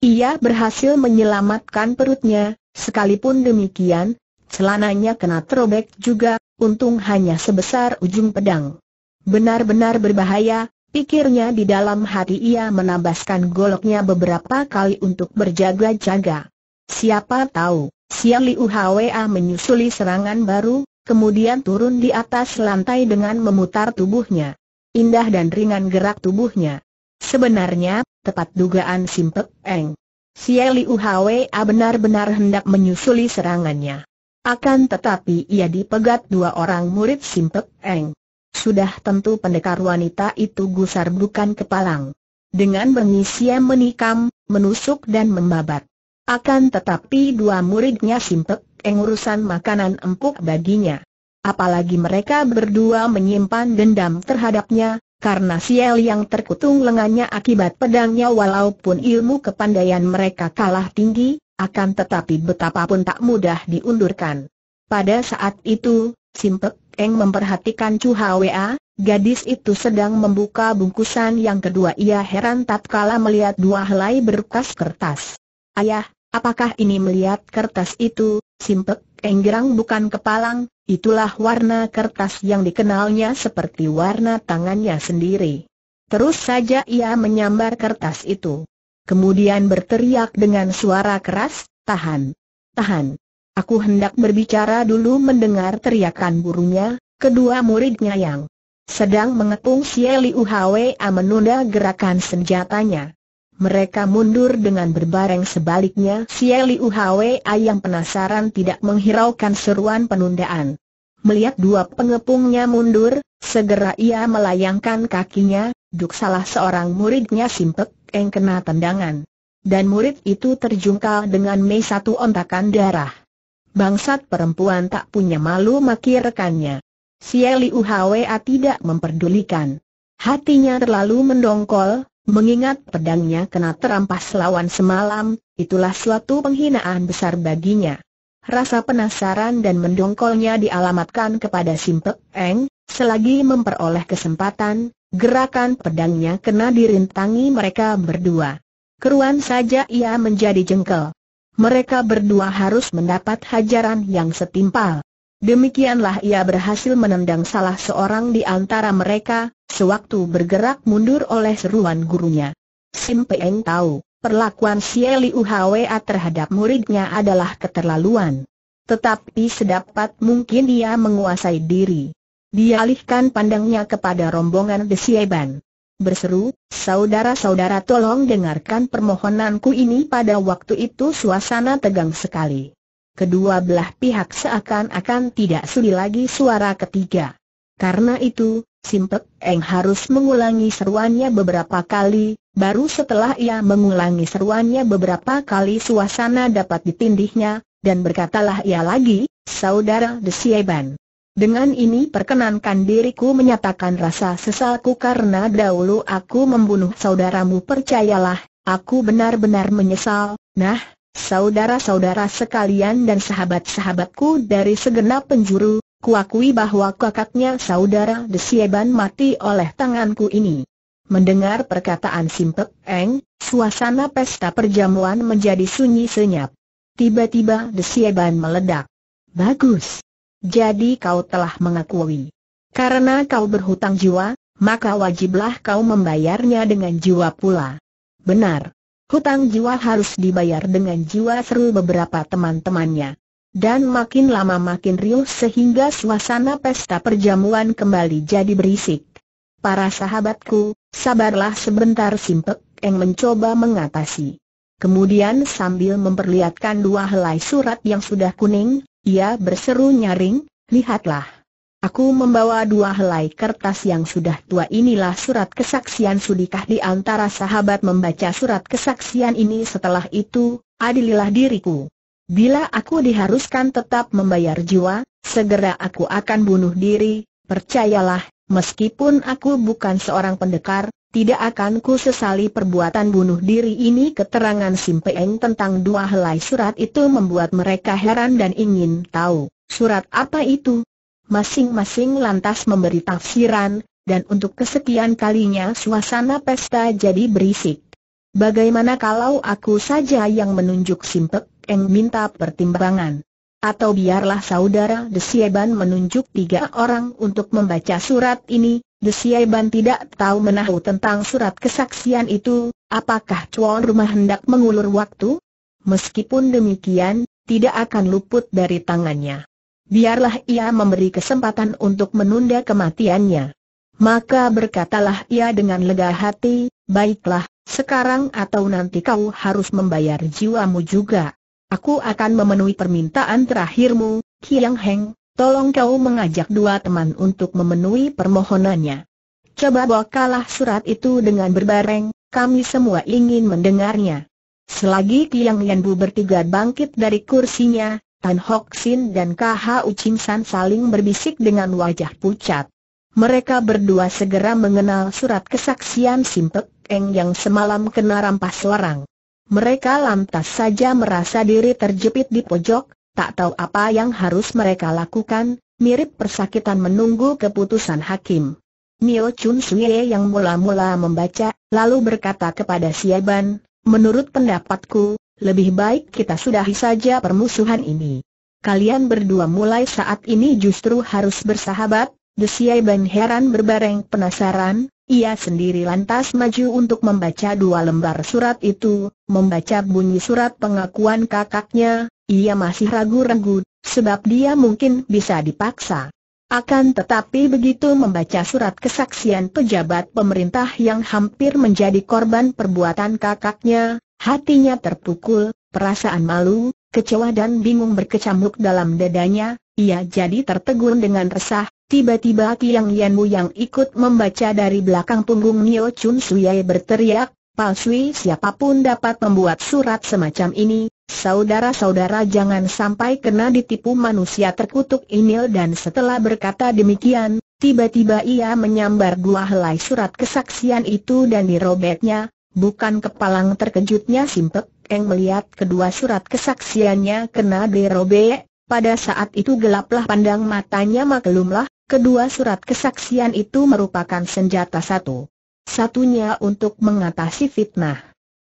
ia berhasil menyelamatkan perutnya, sekalipun demikian, celananya kena terobek juga, untung hanya sebesar ujung pedang. Benar-benar berbahaya, pikirnya di dalam hati ia menambahkan goloknya beberapa kali untuk berjaga-jaga. Siapa tahu, si Liu menyusuli serangan baru, kemudian turun di atas lantai dengan memutar tubuhnya indah dan ringan gerak tubuhnya. Sebenarnya, tepat dugaan Simpek Eng. Si Liu benar-benar hendak menyusuli serangannya. Akan tetapi ia dipegat dua orang murid Simpek Eng. Sudah tentu pendekar wanita itu gusar bukan kepalang. Dengan bengisia menikam, menusuk dan membabat. Akan tetapi dua muridnya Simpek Eng urusan makanan empuk baginya apalagi mereka berdua menyimpan dendam terhadapnya, karena siel yang terkutung lengannya akibat pedangnya walaupun ilmu kepandaian mereka kalah tinggi, akan tetapi betapapun tak mudah diundurkan. Pada saat itu, Simpek Eng memperhatikan Chu Hwa, gadis itu sedang membuka bungkusan yang kedua ia heran tatkala melihat dua helai berkas kertas. Ayah, apakah ini melihat kertas itu, Simpek Eng gerang bukan kepalang, Itulah warna kertas yang dikenalnya seperti warna tangannya sendiri. Terus saja ia menyambar kertas itu. Kemudian berteriak dengan suara keras, tahan, tahan. Aku hendak berbicara dulu mendengar teriakan burungnya, kedua muridnya yang sedang mengepung Sieli Uhwa menunda gerakan senjatanya. Mereka mundur dengan berbareng sebaliknya Sieli Uhwa yang penasaran tidak menghiraukan seruan penundaan. Melihat dua pengepungnya mundur, segera ia melayangkan kakinya, duk salah seorang muridnya Simpek Eng kena tendangan. Dan murid itu terjungkal dengan mei satu ontakan darah. Bangsat perempuan tak punya malu maki rekannya. Sieli Uhwa tidak memperdulikan. Hatinya terlalu mendongkol, mengingat pedangnya kena terampas lawan semalam, itulah suatu penghinaan besar baginya. Rasa penasaran dan mendongkolnya dialamatkan kepada Simpek Eng, selagi memperoleh kesempatan, gerakan pedangnya kena dirintangi mereka berdua. Keruan saja ia menjadi jengkel. Mereka berdua harus mendapat hajaran yang setimpal. Demikianlah ia berhasil menendang salah seorang di antara mereka, sewaktu bergerak mundur oleh seruan gurunya. Sim Peng tahu, perlakuan Sieli Uhwa terhadap muridnya adalah keterlaluan. Tetapi sedapat mungkin ia menguasai diri. Dialihkan pandangnya kepada rombongan Desieban. Berseru, saudara-saudara tolong dengarkan permohonanku ini pada waktu itu suasana tegang sekali kedua belah pihak seakan-akan tidak sudi lagi suara ketiga. Karena itu, Simpek Eng harus mengulangi seruannya beberapa kali, baru setelah ia mengulangi seruannya beberapa kali suasana dapat ditindihnya, dan berkatalah ia lagi, Saudara Desieban. Dengan ini perkenankan diriku menyatakan rasa sesalku karena dahulu aku membunuh saudaramu percayalah, aku benar-benar menyesal, nah, Saudara-saudara sekalian dan sahabat-sahabatku dari segenap penjuru, kuakui bahwa kakaknya saudara Desieban mati oleh tanganku ini. Mendengar perkataan Simpek Eng, suasana pesta perjamuan menjadi sunyi senyap. Tiba-tiba Desieban meledak. Bagus. Jadi kau telah mengakui. Karena kau berhutang jiwa, maka wajiblah kau membayarnya dengan jiwa pula. Benar. Hutang jiwa harus dibayar dengan jiwa seru beberapa teman-temannya. Dan makin lama makin riuh sehingga suasana pesta perjamuan kembali jadi berisik. Para sahabatku, sabarlah sebentar Simpek yang mencoba mengatasi. Kemudian sambil memperlihatkan dua helai surat yang sudah kuning, ia berseru nyaring, lihatlah. Aku membawa dua helai kertas yang sudah tua inilah surat kesaksian sudikah di antara sahabat membaca surat kesaksian ini setelah itu, adililah diriku. Bila aku diharuskan tetap membayar jiwa, segera aku akan bunuh diri, percayalah, meskipun aku bukan seorang pendekar, tidak akan ku sesali perbuatan bunuh diri ini keterangan Simpeeng tentang dua helai surat itu membuat mereka heran dan ingin tahu, surat apa itu? Masing-masing lantas memberi tafsiran, dan untuk kesekian kalinya suasana pesta jadi berisik. Bagaimana kalau aku saja yang menunjuk Simpek Eng minta pertimbangan? Atau biarlah saudara Desieban menunjuk tiga orang untuk membaca surat ini, Desieban tidak tahu menahu tentang surat kesaksian itu, apakah tuan rumah hendak mengulur waktu? Meskipun demikian, tidak akan luput dari tangannya biarlah ia memberi kesempatan untuk menunda kematiannya. Maka berkatalah ia dengan lega hati, baiklah, sekarang atau nanti kau harus membayar jiwamu juga. Aku akan memenuhi permintaan terakhirmu, Kiang Heng, tolong kau mengajak dua teman untuk memenuhi permohonannya. Coba bawalah surat itu dengan berbareng, kami semua ingin mendengarnya. Selagi Kiang Yanbu bertiga bangkit dari kursinya, Tan Hok Sin dan KH Uchin San saling berbisik dengan wajah pucat. Mereka berdua segera mengenal surat kesaksian Simpek Eng yang semalam kena rampas orang. Mereka lantas saja merasa diri terjepit di pojok, tak tahu apa yang harus mereka lakukan, mirip persakitan menunggu keputusan hakim. Nio Chun Sue yang mula-mula membaca, lalu berkata kepada Siaban, menurut pendapatku, lebih baik kita sudahi saja permusuhan ini. Kalian berdua mulai saat ini justru harus bersahabat, Desiai Ben heran berbareng penasaran, ia sendiri lantas maju untuk membaca dua lembar surat itu, membaca bunyi surat pengakuan kakaknya, ia masih ragu-ragu, sebab dia mungkin bisa dipaksa. Akan tetapi begitu membaca surat kesaksian pejabat pemerintah yang hampir menjadi korban perbuatan kakaknya, Hatinya terpukul, perasaan malu, kecewa dan bingung berkecamuk dalam dadanya, ia jadi tertegun dengan resah, tiba-tiba Kiang Yanwu yang ikut membaca dari belakang punggung Nio Chun Suyai berteriak, palsui siapa pun dapat membuat surat semacam ini, saudara-saudara jangan sampai kena ditipu manusia terkutuk Inil dan setelah berkata demikian, tiba-tiba ia menyambar dua helai surat kesaksian itu dan dirobeknya, bukan kepalang terkejutnya Simpek Eng melihat kedua surat kesaksiannya kena dirobek, pada saat itu gelaplah pandang matanya maklumlah, kedua surat kesaksian itu merupakan senjata satu satunya untuk mengatasi fitnah.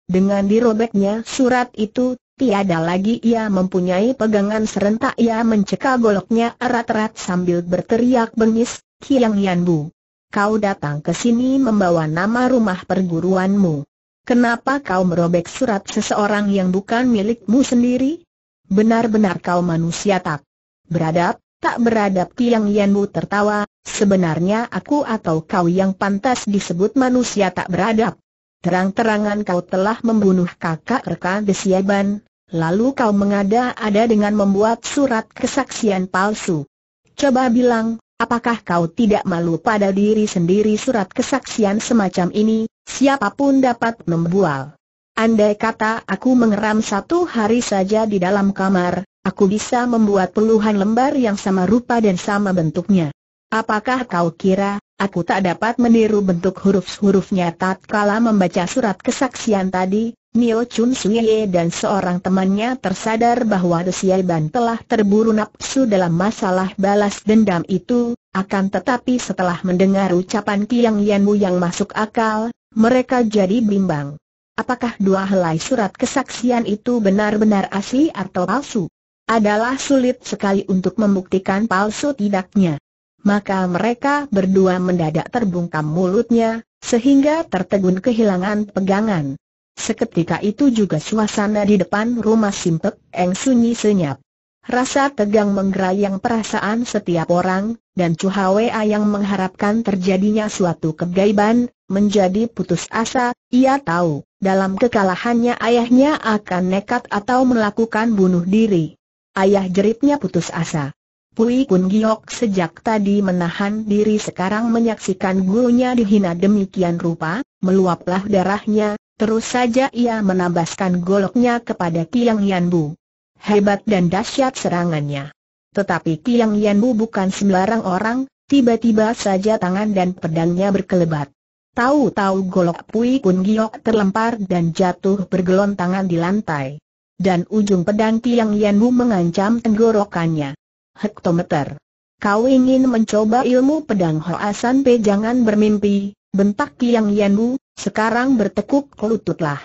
Dengan dirobeknya surat itu, tiada lagi ia mempunyai pegangan serentak ia mencekal goloknya erat-erat sambil berteriak bengis, Kiang Yanbu. Kau datang ke sini membawa nama rumah perguruanmu. Kenapa kau merobek surat seseorang yang bukan milikmu sendiri? Benar-benar kau manusia tak beradab, tak beradab Kiang Yanbu tertawa, Sebenarnya aku atau kau yang pantas disebut manusia tak beradab. Terang-terangan kau telah membunuh kakak rekan Desieban, lalu kau mengada-ada dengan membuat surat kesaksian palsu. Coba bilang, apakah kau tidak malu pada diri sendiri surat kesaksian semacam ini, siapa pun dapat membual. Andai kata aku mengeram satu hari saja di dalam kamar, aku bisa membuat puluhan lembar yang sama rupa dan sama bentuknya. Apakah kau kira, aku tak dapat meniru bentuk huruf-hurufnya tatkala membaca surat kesaksian tadi? Nio Chun Suye dan seorang temannya tersadar bahwa Ban telah terburu nafsu dalam masalah balas dendam itu, akan tetapi setelah mendengar ucapan Kiang Yanmu yang masuk akal, mereka jadi bimbang. Apakah dua helai surat kesaksian itu benar-benar asli atau palsu? Adalah sulit sekali untuk membuktikan palsu tidaknya maka mereka berdua mendadak terbungkam mulutnya, sehingga tertegun kehilangan pegangan. Seketika itu juga suasana di depan rumah Simpek Eng sunyi senyap. Rasa tegang menggerayang perasaan setiap orang, dan Chu Hwa yang mengharapkan terjadinya suatu kegaiban, menjadi putus asa, ia tahu, dalam kekalahannya ayahnya akan nekat atau melakukan bunuh diri. Ayah jeritnya putus asa. Pui Kun Giok sejak tadi menahan diri sekarang menyaksikan gurunya dihina demikian rupa, meluaplah darahnya, terus saja ia menambaskan goloknya kepada Kiang Yanbu. Hebat dan dahsyat serangannya. Tetapi Kiang Yanbu bukan sembarang orang, tiba-tiba saja tangan dan pedangnya berkelebat. Tahu-tahu golok Pui Kun Giok terlempar dan jatuh bergelontangan di lantai. Dan ujung pedang Kiang Yanbu mengancam tenggorokannya hektometer. Kau ingin mencoba ilmu pedang Hoasan P jangan bermimpi, bentak Kiang Yanbu, sekarang bertekuk lututlah.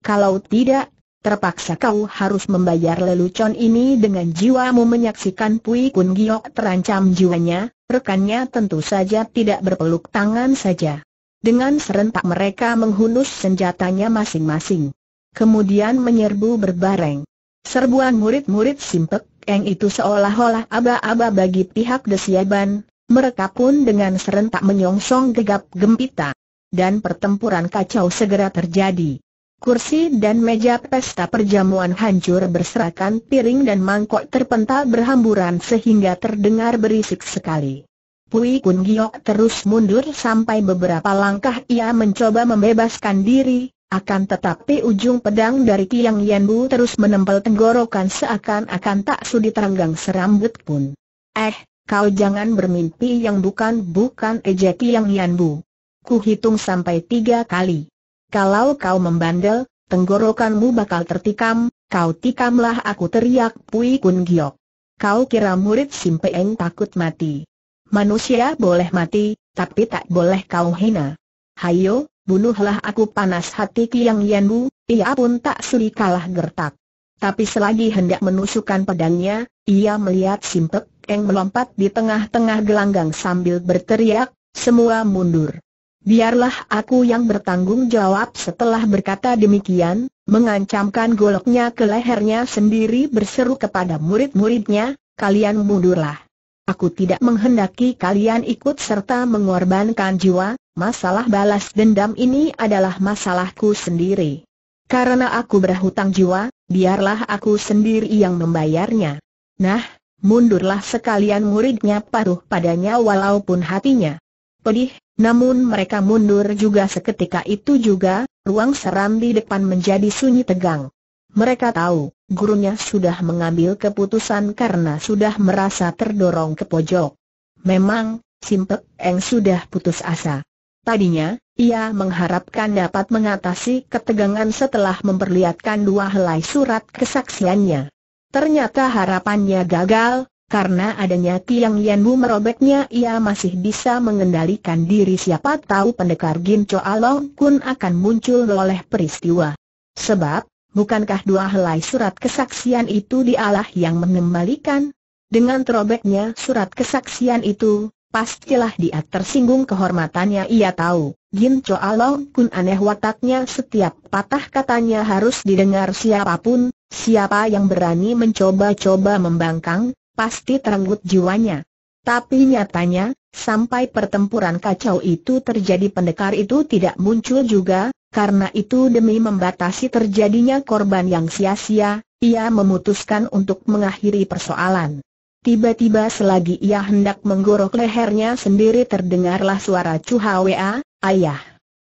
Kalau tidak, terpaksa kau harus membayar lelucon ini dengan jiwamu menyaksikan Pui Kun Giok terancam jiwanya, rekannya tentu saja tidak berpeluk tangan saja. Dengan serentak mereka menghunus senjatanya masing-masing. Kemudian menyerbu berbareng. Serbuan murid-murid simpek Eng itu seolah-olah aba-aba bagi pihak Desyaban, mereka pun dengan serentak menyongsong gegap gempita. Dan pertempuran kacau segera terjadi. Kursi dan meja pesta perjamuan hancur berserakan piring dan mangkok terpental berhamburan sehingga terdengar berisik sekali. Pui Kun Giok terus mundur sampai beberapa langkah ia mencoba membebaskan diri, akan tetapi ujung pedang dari Kiang Yanbu terus menempel tenggorokan seakan-akan tak sudi terenggang serambut pun. Eh, kau jangan bermimpi yang bukan-bukan ejek Kiang Yanbu. Ku hitung sampai tiga kali. Kalau kau membandel, tenggorokanmu bakal tertikam, kau tikamlah aku teriak Pui Kun Giok. Kau kira murid Simpeeng takut mati. Manusia boleh mati, tapi tak boleh kau hina. Hayo, bunuhlah aku panas hati Kiang Yanbu, ia pun tak sudi kalah gertak. Tapi selagi hendak menusukkan pedangnya, ia melihat Simpek Eng melompat di tengah-tengah gelanggang sambil berteriak, semua mundur. Biarlah aku yang bertanggung jawab setelah berkata demikian, mengancamkan goloknya ke lehernya sendiri berseru kepada murid-muridnya, kalian mundurlah. Aku tidak menghendaki kalian ikut serta mengorbankan jiwa, masalah balas dendam ini adalah masalahku sendiri. Karena aku berhutang jiwa, biarlah aku sendiri yang membayarnya. Nah, mundurlah sekalian muridnya paruh padanya walaupun hatinya pedih, namun mereka mundur juga seketika itu juga, ruang seram di depan menjadi sunyi tegang. Mereka tahu, gurunya sudah mengambil keputusan karena sudah merasa terdorong ke pojok. Memang, Simpek Eng sudah putus asa. Tadinya, ia mengharapkan dapat mengatasi ketegangan setelah memperlihatkan dua helai surat kesaksiannya. Ternyata harapannya gagal, karena adanya Tiang Yanbu merobeknya ia masih bisa mengendalikan diri siapa tahu pendekar Gin Choa Long Kun akan muncul oleh peristiwa. Sebab, bukankah dua helai surat kesaksian itu dialah yang mengembalikan? Dengan terobeknya surat kesaksian itu, pastilah dia tersinggung kehormatannya ia tahu. Gin Choa Long Kun aneh wataknya setiap patah katanya harus didengar siapa pun, Siapa yang berani mencoba-coba membangkang, pasti terenggut jiwanya. Tapi nyatanya, sampai pertempuran kacau itu terjadi pendekar itu tidak muncul juga, karena itu demi membatasi terjadinya korban yang sia-sia, ia memutuskan untuk mengakhiri persoalan. Tiba-tiba selagi ia hendak menggorok lehernya sendiri terdengarlah suara Cuhawea, ayah.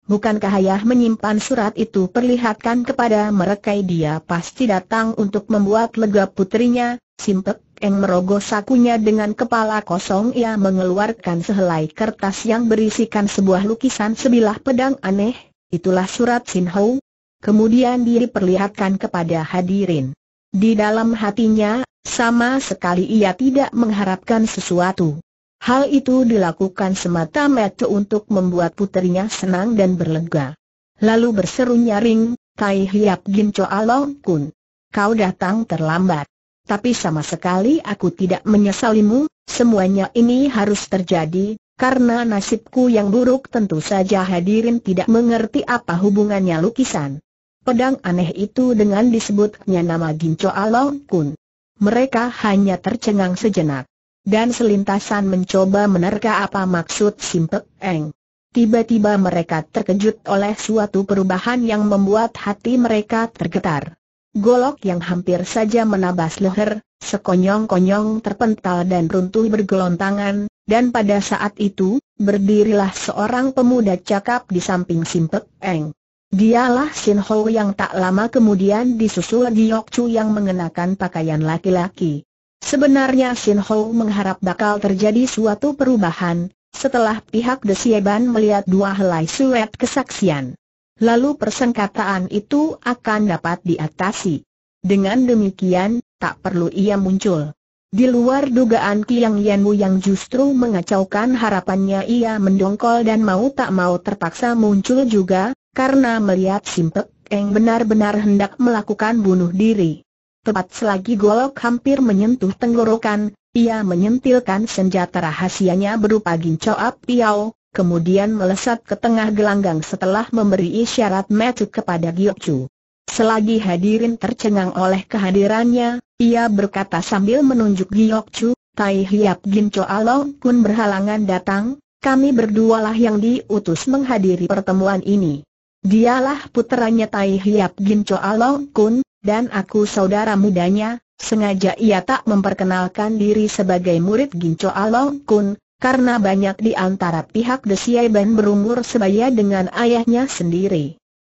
Bukankah ayah menyimpan surat itu perlihatkan kepada mereka dia pasti datang untuk membuat lega putrinya, Simpek Eng merogoh sakunya dengan kepala kosong ia mengeluarkan sehelai kertas yang berisikan sebuah lukisan sebilah pedang aneh, itulah surat Sin Hou. Kemudian diperlihatkan kepada hadirin. Di dalam hatinya, sama sekali ia tidak mengharapkan sesuatu. Hal itu dilakukan semata-mata untuk membuat puterinya senang dan berlega. Lalu berseru nyaring, Tai Hiap Gin Choa Long Kun. Kau datang terlambat. Tapi sama sekali aku tidak menyesalimu, semuanya ini harus terjadi, karena nasibku yang buruk tentu saja hadirin tidak mengerti apa hubungannya lukisan. Pedang aneh itu dengan disebutnya nama Ginco Along Kun. Mereka hanya tercengang sejenak dan selintasan mencoba menerka apa maksud Simpek Eng. Tiba-tiba mereka terkejut oleh suatu perubahan yang membuat hati mereka tergetar. Golok yang hampir saja menabas leher, sekonyong-konyong terpental dan runtuh bergelontangan, dan pada saat itu, berdirilah seorang pemuda cakap di samping Simpek Eng. Dialah Sin Ho yang tak lama kemudian disusul Giok Chu yang mengenakan pakaian laki-laki. Sebenarnya Sin Ho mengharap bakal terjadi suatu perubahan, setelah pihak Desieban melihat dua helai surat kesaksian. Lalu persengkataan itu akan dapat diatasi. Dengan demikian, tak perlu ia muncul. Di luar dugaan Kiang Yanwu yang justru mengacaukan harapannya ia mendongkol dan mau tak mau terpaksa muncul juga, karena melihat Simpek Eng benar-benar hendak melakukan bunuh diri. Tepat selagi golok hampir menyentuh tenggorokan, ia menyentilkan senjata rahasianya berupa gincau apiau, kemudian melesat ke tengah gelanggang setelah memberi isyarat metu kepada Giokchu. Selagi hadirin tercengang oleh kehadirannya, ia berkata sambil menunjuk Giokchu, Tai Hiap Ginco Along pun berhalangan datang, kami berdualah yang diutus menghadiri pertemuan ini. Dialah puteranya Tai Hiap Ginco Along Kun, dan aku saudara mudanya, sengaja ia tak memperkenalkan diri sebagai murid Ginco Along Kun, karena banyak di antara pihak Desiai Ben berumur sebaya dengan ayahnya sendiri.